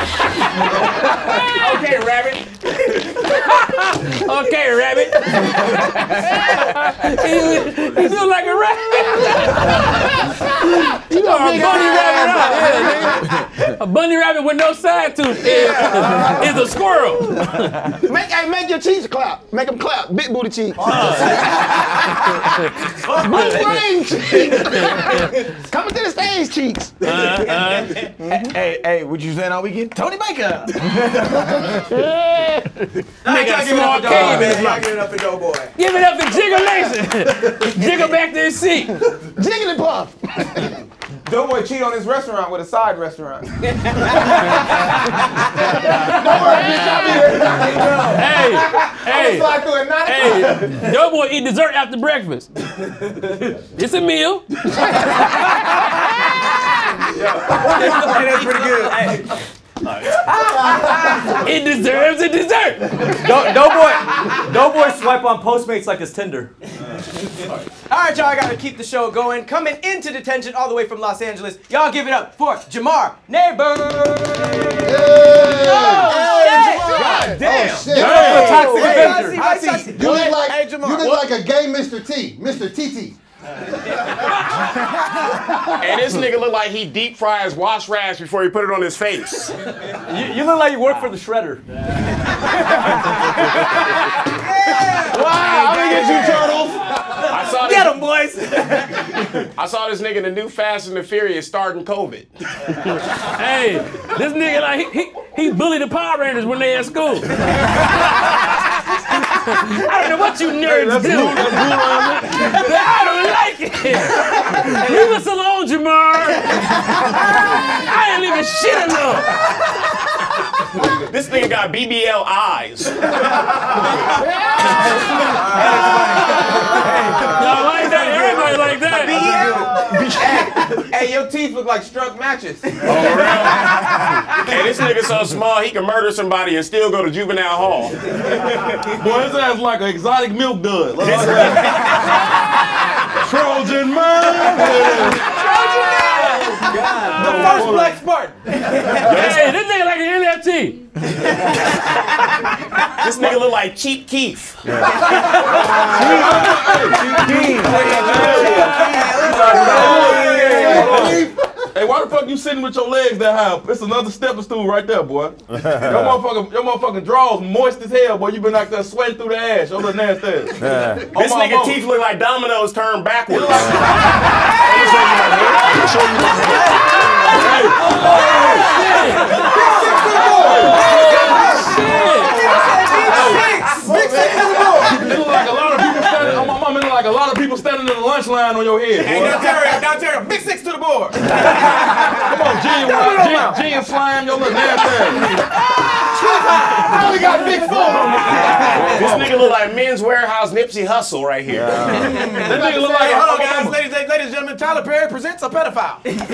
Okay, rabbit. okay, rabbit. he, he look like a rabbit. you are a bunny rabbit, huh? Yeah, nigga. A bunny rabbit with no side tooth is, is a squirrel. Make, hey, make your cheeks clap. Make them clap. Big booty cheeks. Oh. Big brain cheeks. Coming to the stage cheeks. Uh-huh. [LAUGHS] Hey, hey, would you saying all weekend? Tony Baker. [LAUGHS] Nigga, got a small cave in his mouth. Give it up for Doboy. Give it up to Jiggle Nation. [LAUGHS] Jiggle back to his seat. Jiggly puff. [LAUGHS] Doboy cheat on his restaurant with a side restaurant. Hey, hey, Slide through at nine hey, Doboy eat dessert after breakfast. It's a meal. Hey, that's pretty good. It deserves a dessert. Do- Doboy, boy swipe on Postmates like it's Tinder. All right, y'all. I gotta keep the show going. Coming into detention all the way from Los Angeles. Y'all give it up for Jamar Neighbor. God damn. Oh, shit. Oh, oh, toxic Hey, Avenger. I see, I see. You look like Hey, Jamar. you look like a gay Mr. T, Mr. TT. [LAUGHS] And this nigga look like he deep fries wash rash before he put it on his face. You, you look like you work for the shredder. [LAUGHS] Wow, I'm gonna get you, Turtles. I saw this, Get 'em, boys. [LAUGHS] I saw this nigga in the new Fast and the Furious starting COVID. Hey, this nigga like he, he, he bullied the Power Rangers when they at school. I don't know what you nerds do. I don't like it. Leave us alone, Jamar. I ain't leaving shit alone. This nigga got BBL eyes. [LAUGHS] Y'all like that? Everybody like that. Hey, your teeth look like struck matches. Oh, real? hey, this nigga so small he can murder somebody and still go to juvenile hall. [LAUGHS] Boy, his ass like an exotic milk dud. Trojan man. The first black Spartan. [LAUGHS] Hey, this nigga like an NFT. [LAUGHS] This nigga look like Cheap Keef. Hey, why the fuck you sitting with your legs that high? It's another stepping stool right there, boy. Your [LAUGHS] motherfucking, your motherfucking drawers moist as hell, boy. You been out there sweating through the ass. Your little nasty ass. Oh, This my nigga mama. teeth look like dominoes turned backwards. You look like a lot of people standing. On my mama, you look like a lot of people standing my mom, like a lot of people standing in the lunch line on your head, Hey, down Terry, down Terry. Big six to the board. Come on, Gene, Gene, Gene slime, your little nasty ass. [LAUGHS] I only got big four. This nigga look like Men's Wearhouse Nipsey Hussle right here. [LAUGHS] This nigga look like Hey, a hold on, guys. Ladies, ladies, ladies and gentlemen, Tyler Perry presents a pedophile. Your ass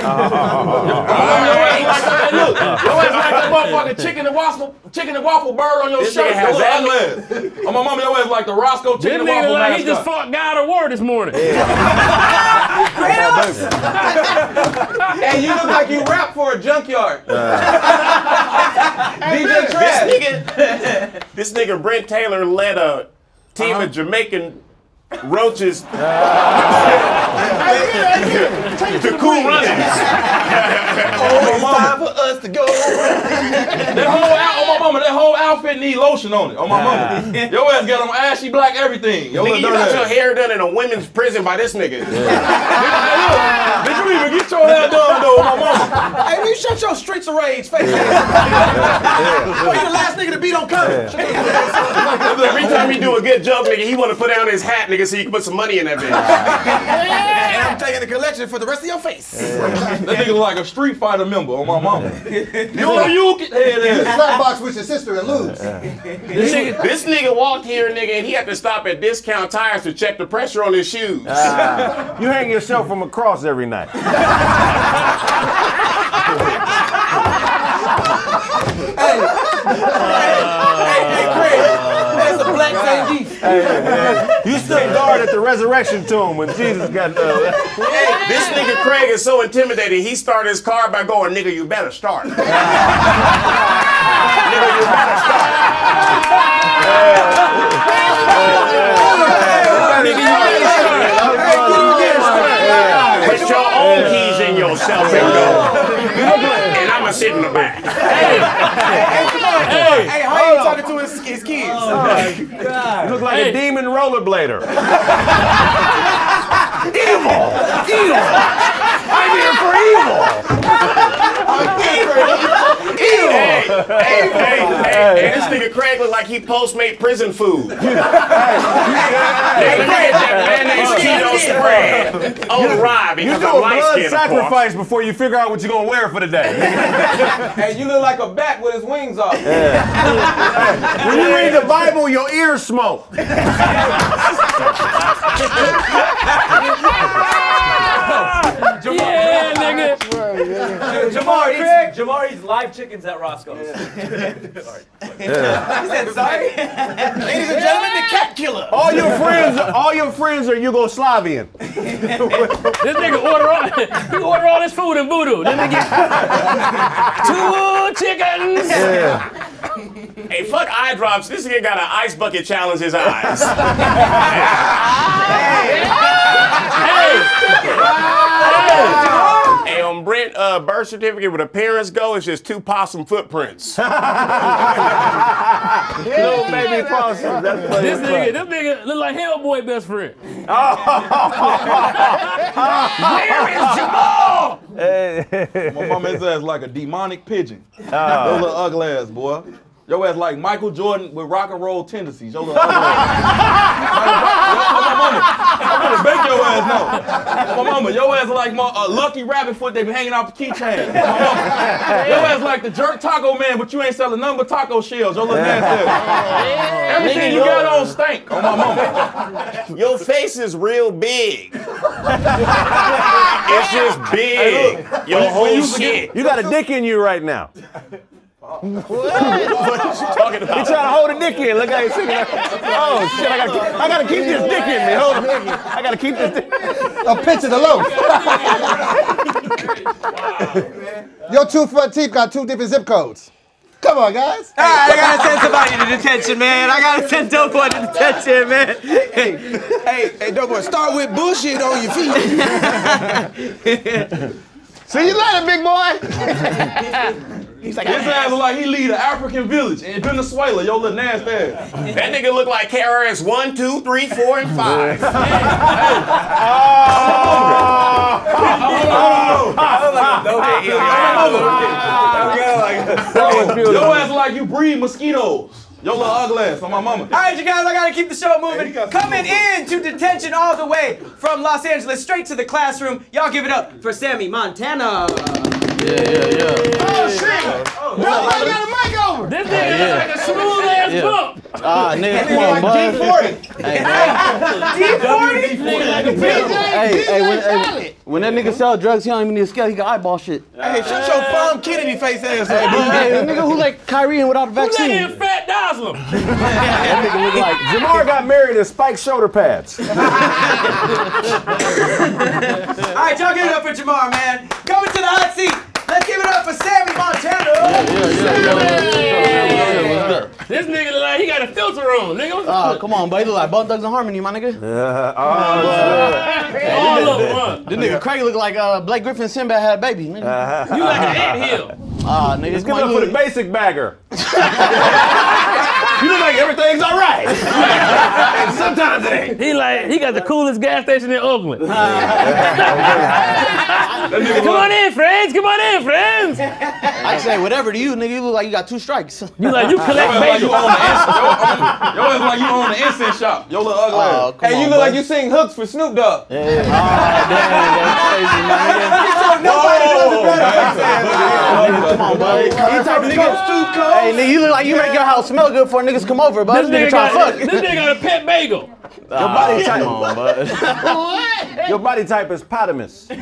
like that, look, your ass like that motherfucking chicken and waffle, chicken and waffle bird on your This shirt. nigga has that. little. On my mama, your ass like the Roscoe This chicken and nigga waffle like he just mascot. fought God of War this morning. And [LAUGHS] you look like you rap for a junkyard. DJ This nigga, [LAUGHS] this nigga Brent Taylor led a team uh-huh. of Jamaican roaches. the cool runnings. Oh, it's time for us to go. That whole out, on oh, my mama, that whole outfit need lotion on it. On my mama, your ass got on ashy black everything. Your Nigga, you got dirty your hair done in a women's prison by this nigga. Did you even get your hair done though, on my mama? Hey, will you shut your streets of Rage face ass. Boy, you the last nigga to beat on Curtis. Every time he do a good joke, nigga, he want to put down his hat, nigga, so you can put some money in that bitch. And I'm taking the collection for the rest of your face. That nigga look like a Street Fighter member on my mama. You know you get head ass. Slap box with your sister and lose. This nigga, this nigga walked here, nigga, and he had to stop at discount tires to check the pressure on his shoes. Ah. You hang yourself from a cross every night. [LAUGHS] Hey, hey, Kraig. That's a black Zangief. You stood guard at the resurrection tomb when Jesus got. Uh, This nigga Kraig is so intimidating, he started his car by going, nigga, you better start. [LAUGHS] nigga, you better start. Nigga, you better start. Put your own keys in yourself and go. And I'ma sit in the back. Hey, hey, how are you talking to his, his kids? you look like a demon rollerblader. [LAUGHS] I'm here for evil. Evil. Hey, hey, hey, hey, hey, this nigga Kraig look like he postmate prison food. hey, Kraig, that mayonnaise keto spread. Oh, rye, You because do I'm a light blood skinned, of sacrifice before you figure out what you're gonna wear for the day. [LAUGHS] Hey, you look like a bat with his wings off. When you read the Bible, your ears smoke. [LAUGHS] 아, 예능의 네, 네. Yeah, nigga. Jamar, Kraig. Jamar eats live chickens at Roscoe's. [LAUGHS] Sorry, He said sorry. Ladies and gentlemen, the cat killer. All your friends, all your friends are Yugoslavian. [LAUGHS] This nigga order all, he order all his food in voodoo. Then they get two chickens. Hey, fuck eye drops. This nigga got an ice bucket challenge his eyes. [LAUGHS] Hey, on Brent uh, birth certificate with a parents go, it's just two possum footprints. [LAUGHS] Little baby possum. That's. This nigga, this nigga look like Hellboy best friend. Where is Jamal? Hey. My mama his ass like a demonic pigeon. Your little ugly ass, boy. Your ass like Michael Jordan with rock and roll tendencies. Yo, little ugly ass. my mama, I'm gonna bake your ass now. My mama, your ass like my uh, lucky rabbit foot they be hanging off the keychain. My mama, your ass like the jerk taco man, but you ain't selling number taco shells. Yo little nasty ass. Everything you got on stank on my mama. Your face is real big. it's just big. Your whole shit. You got a dick in you right now. What are you talking about? You about? trying to hold a dick in. Look how he's sitting there. Oh shit! I gotta, keep, I gotta keep this dick in me. Hold on. I gotta keep this dick. A pinch of the loaf. Your two front teeth got two different zip codes. Come on, guys. All right, I gotta send somebody to detention, man. I gotta send Doboy to detention, man. Hey, hey, hey, Doboy, start with bullshit on your feet. [LAUGHS] See you later, big boy. [LAUGHS] He's like, His ass look like he lead an African village in Venezuela. Your little nasty ass. That nigga look like KRS 1, 2, 3, 4, and 5. Your ass like you breed mosquitoes. Yo, little ugly ass on my mama. All right, you guys, I gotta keep the show moving. Coming in to detention all the way from Los Angeles straight to the classroom. Y'all give it up for Sammy Montana. Oh shit! Nobody got a mic over. This nigga look like a smooth ass bump. Ah, nigga, come on, bud. D40? Hey, hey, hey, when, hey, when that nigga sell drugs, he don't even need a scale. He got eyeball shit. Hey, shut your farm Kennedy face ass up, bro. Hey, the nigga who like Kyrie and without a Who let vaccine. in Fat Dazzler? [LAUGHS] That nigga look like [LAUGHS] Jamar got married in spike shoulder pads. [LAUGHS] All right, y'all give it up for Jamar, man. Coming to the hot seat. Let's give it up for Sammy Montana. This nigga look like he got a filter on, nigga. Oh, come on, buddy. Look like Bone Thugs-n-Harmony, my nigga. All of them. This nigga Kraig look like uh, Blake Griffin and Sinbad had a baby. Nigga. You like an anthill. Ah, nigga, It's come good on, enough for the basic bagger. [LAUGHS] you look like everything's all right. and sometimes it ain't. He like he got the coolest gas station in Oakland. Come on in, friends. Come on in, friends. I say whatever to you, nigga. You look like you got two strikes. You like you collect Yo, like you own the incense. Yo, yo, it's like you own the incense shop. Yo, look ugly. Oh, ass. come Hey, you on, look like bud. you sing hooks for Snoop Dogg. Yeah. Oh, damn, that's crazy, my nigga. Nobody does it better. Come on, bud. You type of nigga. Hey, nigga, you look like you make your house smell good before niggas come over, bud. This This nigga nigga trying got to fuck. this nigga got a pet bagel. Your body type. Come on, bud. Your body type is potamus. [LAUGHS]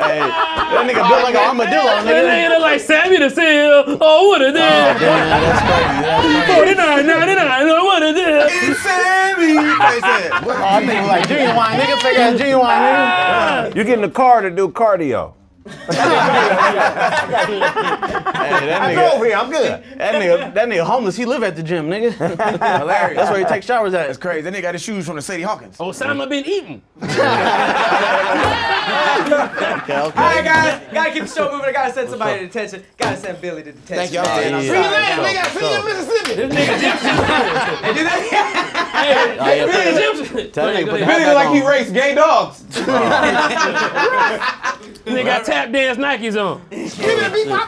Hey, that nigga built like an armadillo, That nigga. nigga look like Sammy the Seal. Oh, what a Oh, day. damn, that's crazy. That's crazy. 49, 99, oh, what a day. Sammy. They said. Oh, I think like genuine, nigga. Fake ass genuine, nigga. Ah. You get in the car to do cardio. Hey, that I nigga. drove here. I'm good. That nigga, that nigga homeless. He live at the gym, nigga. Hilarious. That's where he takes showers at. That's crazy. That nigga got his shoes from the Sadie Hawkins. Oh, Osama been eating. Okay, okay. All right, guys, gotta keep the show moving. I gotta send somebody to detention. Gotta send Billy to detention. Thank y'all. man. I'm Yeah. sorry. Yeah. Nigga, see you in Mississippi. This nigga Egyptian. Hey, do that? Hey, Oh, yeah. Billy Egyptian. Tell that nigga Billy like back he on. raced gay dogs. [LAUGHS] Nigga got tap dance Nikes on. Give me All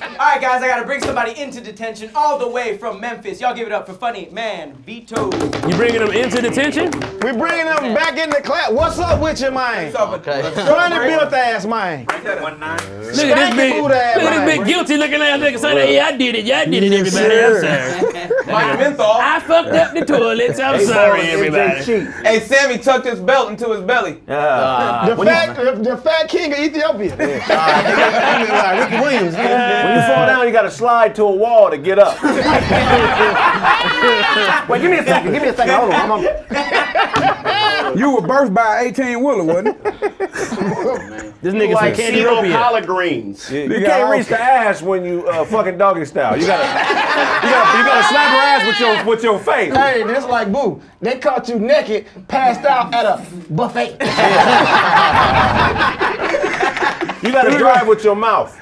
[LAUGHS] [LAUGHS] right, guys, I gotta bring somebody into detention all the way from Memphis. Y'all give it up for funny man Vito. You bringing them into detention? We bringing them back in the class. What's up with you, man? Okay. Trying to build ass, man. Look at this big, look at this big guilty looking ass nigga saying, yeah, I did it, yeah, I did it, everybody. I'm sorry. [LAUGHS] Mike Menthol. I fucked up the toilets. I'm sorry, everybody. Hey, Sammy tucked his belt into his belly. The fat, the, the fat king of Ethiopia. Ah, nigga, that nigga like Ricky Williams, nigga. When you fall down, you gotta slide to a wall to get up. [LAUGHS] Wait, give me a second. Give me a second. Hold on. I'm, I'm, You were birthed by an 18 wheeler, wasn't it? [LAUGHS] This nigga Like some candy zero ropia. collard greens. you got can't reach the ass when you uh, fucking doggy style. You gotta, you gotta, you gotta slap her ass with your with your face. Hey, this like boo. They caught you naked, passed out at a buffet. [LAUGHS] You gotta drive with your mouth.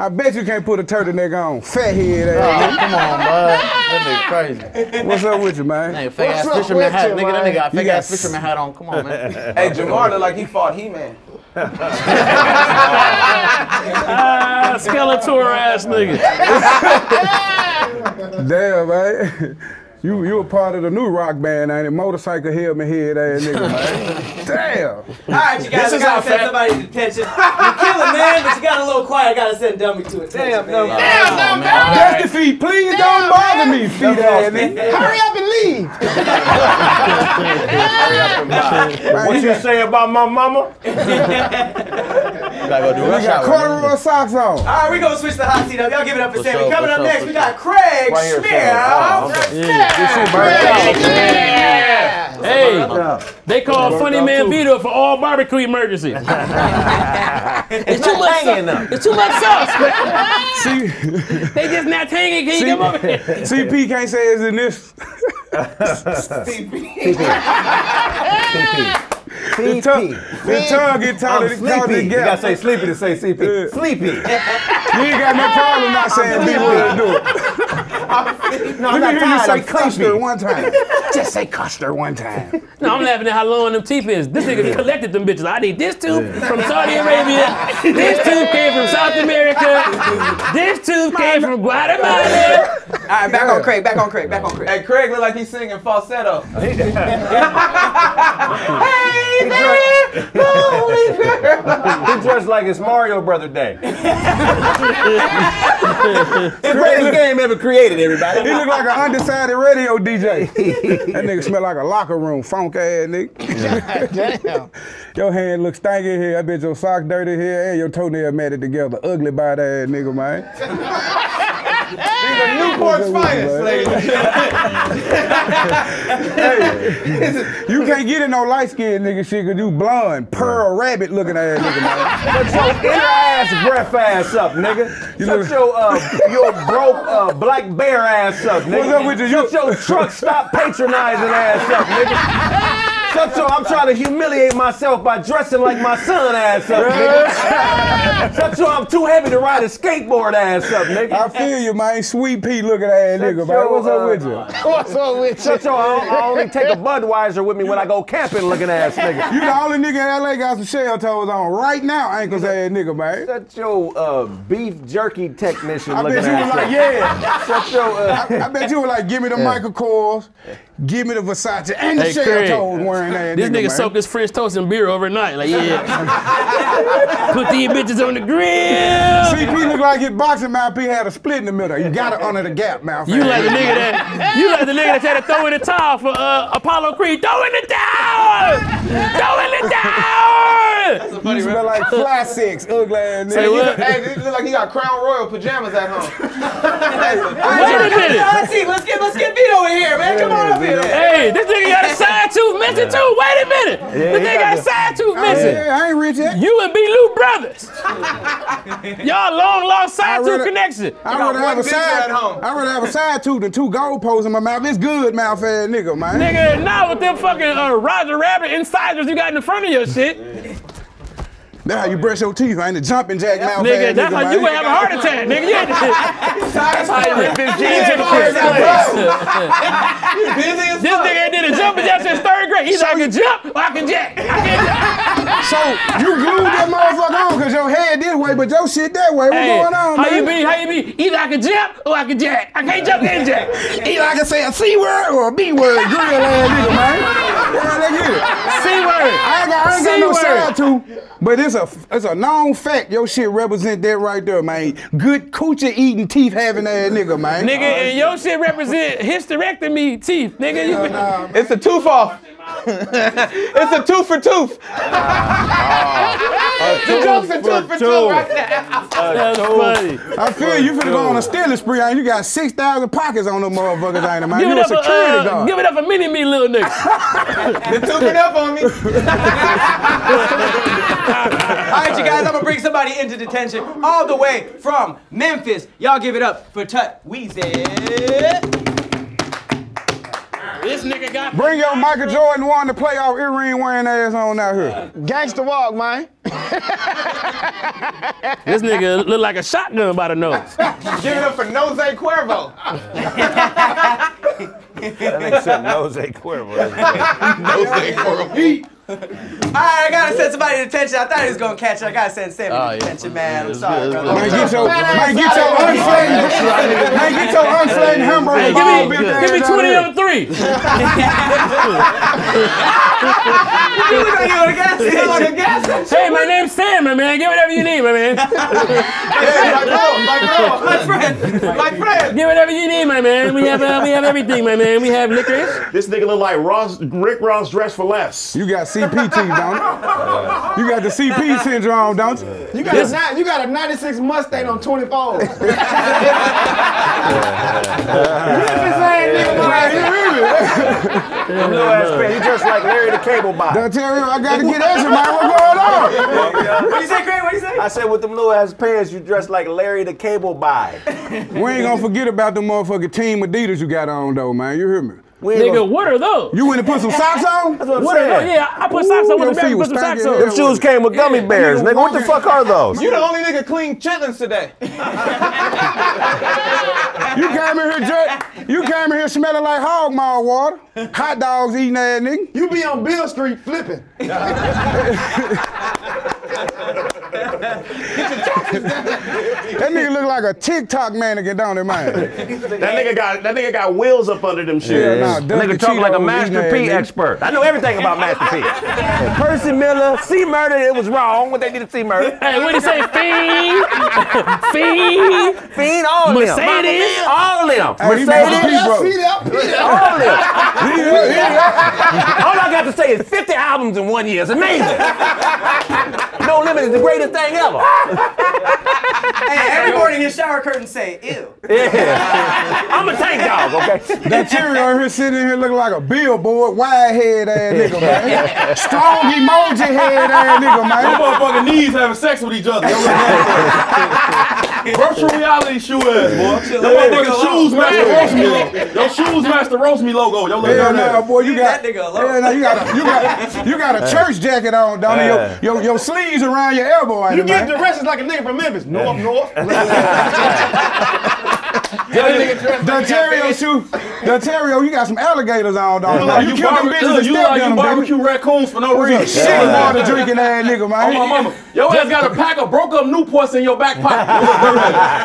I bet you can't put a turtleneck on. Fat head Oh, come on, bud. That nigga crazy. What's up with you, man? Nigga, fake What's up fisherman hat. you, Nigga, that nigga got fake got ass fisherman hat on. Come on, man. [LAUGHS] Hey, Jamar look like he fought He-Man. Ah, Skeletor ass nigga. [LAUGHS] Damn, man. You you a part of the new rock band, ain't it? Motorcycle helmet head ass nigga, man. [LAUGHS] Damn. All right, you guys, This I is gotta how send fat- somebody to detention. You're killing, man, but you got a little quiet. I gotta send Dummy to it. Damn, no. That's the feet. Please don't bother me, feet ass nigga. Hurry up and leave. [LAUGHS] What you say about my mama? [LAUGHS] Gotta go do We rush got hour. nigga. corduroy socks on. All right, we're gonna switch the hot seat up. Y'all give it up for, For Sammy. Coming up next, we got Kraig Right here, Schmier. Hey, they call FunnyMane Vedo for all barbecue emergencies. [LAUGHS] it's too much hanging sauce. It's too much sauce. [LAUGHS] See, [LAUGHS] They just not hanging. Can you come over here? CP can't say it's in this. The tongue, the tongue get tired I'm of the caught sleepy. You gotta say sleepy to say CP. Yeah. Uh, sleepy. You ain't got no problem not saying B word do it. No, I'm not hear tired. say I'm Custer one time. [LAUGHS] Just say Custer one time. No, I'm laughing at how long them teeth is. This nigga collected them bitches. I need this tooth from Saudi Arabia. This tooth came from South America. This tooth came from Guatemala. All right, back on Kraig. Back on Kraig. Back on Kraig. Hey, Kraig look like he's singing falsetto. [LAUGHS] He dressed like it's Mario Brother Day. [LAUGHS] the greatest game ever created, everybody. He look like an undecided radio DJ. [LAUGHS] that nigga smell like a locker room, funk ass nigga. Damn. Your hand look stanky here. I bet your sock dirty here and your toenail matted together. Ugly body ass nigga, man. These are Newport's finest, ladies and gentlemen. You can't get in no light skinned nigga shit cause you blonde, pearl rabbit looking ass nigga, man. Shut your inner ass breath ass up, nigga. You Shut look- your uh, your broke uh, black bear ass up, nigga. What's up with you? Shut your truck stop patronizing ass up, nigga. Shut your, I'm trying to humiliate myself by dressing like my son ass up, nigga. Shut your, I'm too heavy to ride a skateboard ass up, nigga. I feel you, man. Sweet Pea looking ass nigga, man. your, What's up uh, with you? What's up with you? Shut your, I, I only take a Budweiser with me when I go camping looking ass nigga. You the only nigga in LA got some shell toes on right now, ankles ass nigga, man. Shut your uh, beef jerky technician looking at me. I looking bet you ass was like, yeah. Shut your, uh, I, I bet you were like, give me the Yeah. Michael Kors, give me the Versace, and the Hey, shell Kraig, toes wearing that This nigga, nigga soaked his French toast in beer overnight. Like, yeah. [LAUGHS] Put these bitches on the grill. CP look like his boxing mouthpiece had a split in the middle. You got it under the gap mouth. You like the nigga that you like the nigga that tried to throw in the towel for uh, Apollo Creed. Throw in the towel! Throw in the towel! You smell like fly six, ugly ass nigga. Say what? Hey, it look like he got Crown Royal pajamas at home. [LAUGHS] Wait a minute. Let's see. Let's get let's get Vedo in here, man. Come on up here. Hey, this nigga got a [LAUGHS] side tooth missing too. Wait a minute. Yeah, this nigga got got a side tooth missing. yeah, I ain't rich yet. You and B. Lou brothers. [LAUGHS] Y'all long lost side I tooth connection. I rather have a side. At home. I rather have a side tooth than two gold posts in my mouth. It's good, mouth ass nigga, man. Nigga, now with them fucking uh, Roger Rabbit incisors you got in the front of your shit. That's how you brush your teeth, I ain't it? Jumping jack mouth Nigga, that's nigga, how man. you gonna have a heart attack, nigga. You had to- [LAUGHS] That's how you jeans in the first place. [LAUGHS] This nigga did a jumping jack since third grade. He's like, I can jump or I can jack. I can jack. [LAUGHS] So you glued that motherfucker on because your head this way, but your shit that way. What's Hey, going on, how man? you be? How you be? Either I can jump or I can jack. I can't jump and jack. Either I can say a C word or a B word, grill ass nigga, man. Yeah, let's get it. C word. I ain't got, I ain't got no C side word. tooth, but it's a it's a known fact. Your shit represent that right there, man. Good coochie eating teeth having ass nigga, man. Nigga, and your shit represent hysterectomy teeth, nigga. You It's a tooth off. [LAUGHS] it's a tooth for tooth. the joke's a tooth for tooth right now. That's funny. I feel you finna go on a stealing spree, ain't you? got 6,000 pockets on them motherfuckers, ain't it, man? Give You it a up for security uh, guard. give it up for mini me, little nigga. They're toothing up on me. [LAUGHS] All right, you guys, I'm gonna bring somebody into detention all the way from Memphis. Y'all give it up for Tutweezy. This nigga got. Bring your Michael Jordan one to play off earring wearing ass on out here. Gangsta walk, man. This nigga look like a shotgun by the nose. Give it up for Nose Cuervo. That nigga said nose a Cuervo. Nose Cuervo. All right, I gotta send somebody to detention. I thought he was gonna catch it. I gotta send Sammy Oh, to yeah. detention, man. I'm sorry, good, it's brother. Man, get your, man, get your unflamed, man, get your unflamed hamburger Hey, give me, ass give me 20 here. on three. [LAUGHS] You look like you on a gas station. Like a gas station. Hey, my name's Sam, my man. Get whatever you need, my man. Yeah, my bro, my bro. My friend. My friend. Get whatever you need, my man. We have uh, we have everything, my man. We have licorice. This nigga look like Ross, Rick Ross dressed for less. You got CP don't you? You got the CP syndrome, don't you? You got, a, ni- you got a 96 Mustang on 24. Little ass man, you just like Larry the Cable Boy. Don't tell me I gotta get extra, man. What's going on? What you say, Kraig? What you say? I said with them little ass pants, you dress like Larry the Cable Boy. We ain't gonna forget about the motherfucking team Adidas you got on though, man. You hear me? We ain't Nigga, gonna- what are those? You went and put some socks on? That's what I'm What are those? saying. Yeah, I put socks on with the your feet baby. Put was some socks stanky on. Them shoes came with gummy bears, nigga. What the fuck are those? You the only nigga clean chitlins today. You came in here, Jay. You came in here smelling like hog maw water. Hot dogs eating ass nigga. You be on Beale Street flipping. [LAUGHS] That nigga look like a TikTok mannequin, don't it, man? That nigga got that nigga got wheels up under them shit. Yeah, nah, That nigga talking like a Master P expert. I know everything about Master P. [LAUGHS] Percy Miller, C Murder, it was wrong. What they did to C Murder. [LAUGHS] Hey, what do you say? Fiend? [LAUGHS] Fiend? Fiend, all of them. Mercedes? All of them. Hey, Mercedes. P, bro. All of them. All I got to say is 50 albums in one year. It's amazing. No Limit is the greatest thing ever. [LAUGHS] Hey, every morning his shower curtains say, ew. Yeah. [LAUGHS] I'm a tank dog, okay? That Cheerio here sitting here looking like a billboard, wide head ass [LAUGHS] nigga, man. Strong emoji head ass nigga, Them man. motherfucking knees having sex with each other. Yo, look nasty. Virtual reality shoe ass, boy. That motherfucking shoes the roast me logo. Your shoes match the roast me logo. Yo, look Hell no, boy, you got. that nigga alone. Hell no, you got a, you got, you got a church jacket on, don't you? Yeah. Your, your, your sleeves around your elbow, You get man? dressed like a nigga from Memphis. North, north. [LAUGHS] [LAUGHS] The Ontario shoe, the Ontario, you got some alligators on, You don't like you, killed them bitches and you look stepped like you them, baby. barbecue raccoons for no reason. Shit water drinking ass nigga, Oh man. my mama, your ass got a pack of broke up Newports in your back pocket.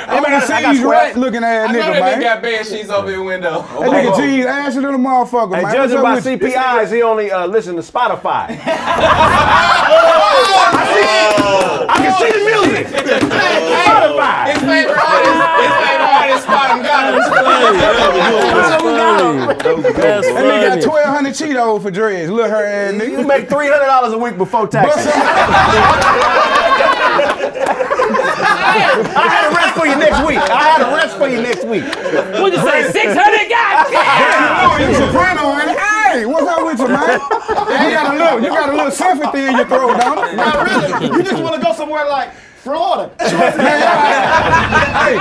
I'm gonna see you rat looking ass I know nigga, that nigga got bed sheets over your window. That nigga jeans ashy little motherfucker, Hey, man. judging by What's up with? CPIs, he only uh, listen to Spotify. [LAUGHS] I can see the music. Spotify. His his favorite artist, Spot him got him. That's That nigga got 1200 Cheetos for dreads. Look her ass You make three hundred dollars a week before taxes. [LAUGHS] I had a rest for you next week. I had a rest for you next week. What'd you say? 600? God Oh, [LAUGHS] you soprano, ain't it? Hey, what's up with you, man? You got a little, you got a little sympathy in your throat, don't it? Not really. You just want to go somewhere like Florida. [LAUGHS] Hey,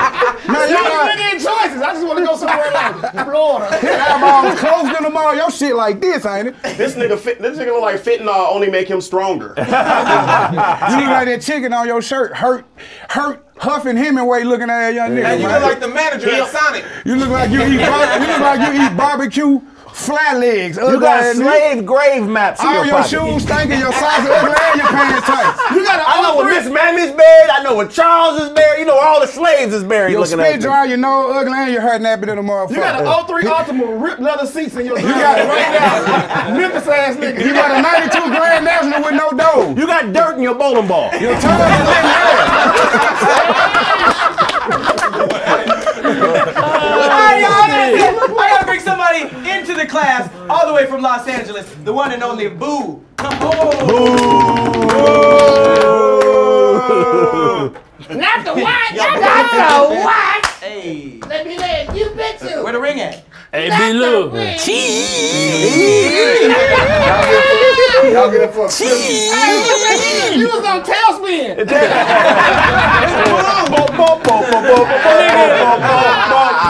man, You y'all got nigga ain't choices. I just want to go somewhere like Florida. [LAUGHS] his eyeballs closed in the mall. Your shit like this, ain't it? This nigga, fit, this nigga look like fentanyl uh, only make him stronger. [LAUGHS] You look like that chicken on your shirt, hurt, hurt, huffing Hemingway looking at that young nigga. And you man. look like the manager at Sonic. You look like you eat, bar- you look like you eat barbecue flat legs. You ugly got ass nigga. slave grave maps in All your your pocket. shoes stinking, your socks ugly, and your pants tight. You got [LAUGHS] I know an what. Miss Mammy's buried. I know what Charles is buried. You know where all the slaves is buried. Your looking at spit me. dry, your nose ugly, and your hair nappy in the motherfucker. You got an 03 Altima with ripped leather seats in your You got it right now. Memphis ass nigga. You got a 92 Grand National with no dough. You got dirt in your bowling ball. Your tongue is in there. Hey, y'all, I gotta- I gotta bring somebody into the class all the way from Los Angeles, the one and only Boo. Come on. Not the watch. Not the watch. Hey. Let me let you bitch Where the ring at? Hey, B. Lou. Y'all get it for Hey, you was on TaleSpin.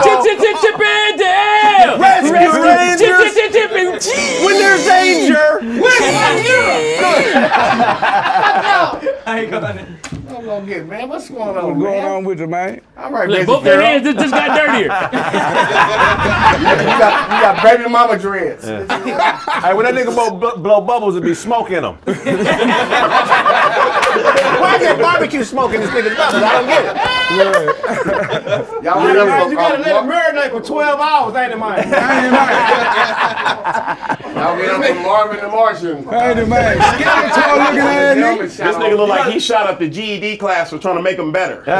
Chip, chip, chip, chip, and down. Rescue When there's danger. How you going? I'm gonna get man. What's going on, What's going man? on with you, man? All right, Look, baby both their girl. hands just, just got dirtier. you, got, you got baby mama dreads. Hey, when that nigga blow, blow, blow bubbles, it be smoke in them. Why is there barbecue smoke in this nigga's bubbles? I don't get it. Y'all You ready gotta, for you gotta let it marinate for 12 hours, ain't it, man? [LAUGHS] Y'all get up for Marvin the Martian. Hey, the man. Skeleton looking at nigga. This nigga look like he shot up the GED class for trying to make him better. [LAUGHS]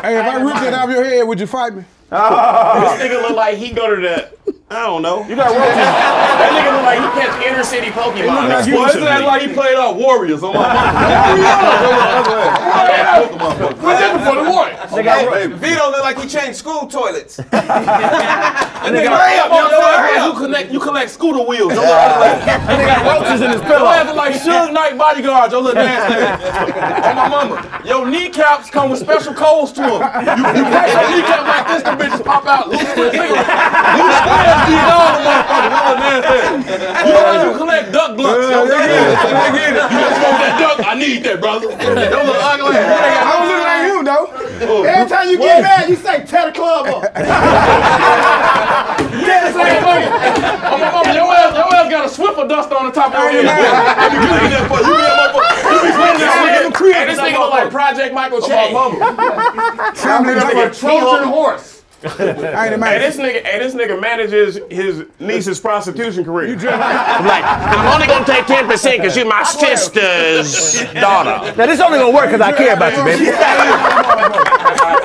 Hey, if I ripped it out of your head, would you fight me? This nigga look like he go to the, I don't know. You got roaches. [LAUGHS] that nigga look like he catch inner city Pokemon. Boy, this act like he played out Warriors on my [LAUGHS] for the Warriors. Hey, [LAUGHS] Vedo look like he changed school toilets. And nigga, hurry up, yo, yo, hurry up. You collect, you collect scooter wheels. Yo, look ugly. And they got roaches in his Your pillow. ass look like Suge Knight bodyguard, your little nasty ass. On my mama. Your kneecaps come with special codes to them. You, you press your kneecap like this, the bitches pop out. Loose squares, nigga. Loose squares be all the motherfuckers. Your little nasty ass. You know how you collect duck blunts. Yo, look at it. Look at it. You want smoke that duck? I need that, brother. Your little ugly. I don't look like you, though. Every time you get mad, you say, tear the club up. Tear the same my your ass, your ass got a Swiffer dust on the top of your head. I be cleaning that for you. You be motherfucker. You cleaning that nigga. Hey, this nigga look like Project Michael Che. Some niggas Like like a Trojan horse. Ain't it, Hey, this nigga, hey, this nigga manages his niece's prostitution career. I'm like, I'm only gonna take 10% because you're my sister's [LAUGHS] daughter. Now, this only gonna work because I care about you, baby. [LAUGHS]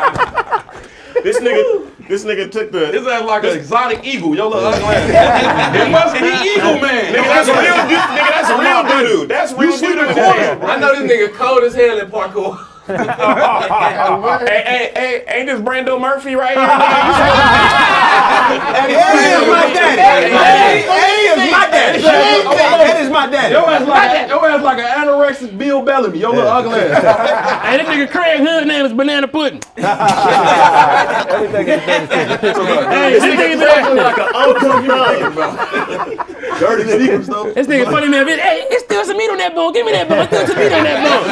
This nigga, this nigga took the. His ass like an exotic eagle. Yo, look ugly ass. [LAUGHS] It must be Eagle Man. Nigga, that's real dude. Nigga, that's real dude. That's real You sleep in dude. I know this nigga cold as hell in parkour. Hey, hey, hey, ain't this Brando Murphy right here? Eddie is my daddy. Eddie Eddie is my daddy. That is my daddy. Your ass like, your ass like an anorexic Bill Bellamy. Your little ugly ass. Hey, that nigga Kraig Hood name is Banana Pudding. Everything is Hey, this nigga been like an uncle thug. Dirty secrets though. This nigga funny man. Hey, it's still some meat on that bone. Give me that bone. It's still some meat on that bone.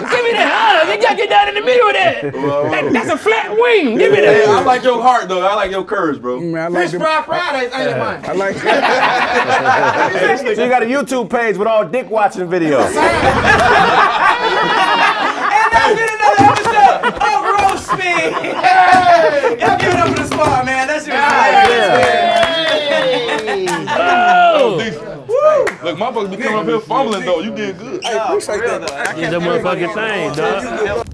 Give me that. Ah, they got to get down in the middle of that. That- That's a flat wing. Give me Hey, I like your heart though. I like your courage, bro. Man, I like Fish them. fry Fridays ain't it mine? I like. [LAUGHS] So you got a YouTube page with all dick watching videos. And that's been another episode of Roast Me. [LAUGHS] Y'all give it up for the spot, man. That shit was Look, motherfuckers be coming up here fumbling though. You did good. Appreciate that. Get that motherfucking thing, dog.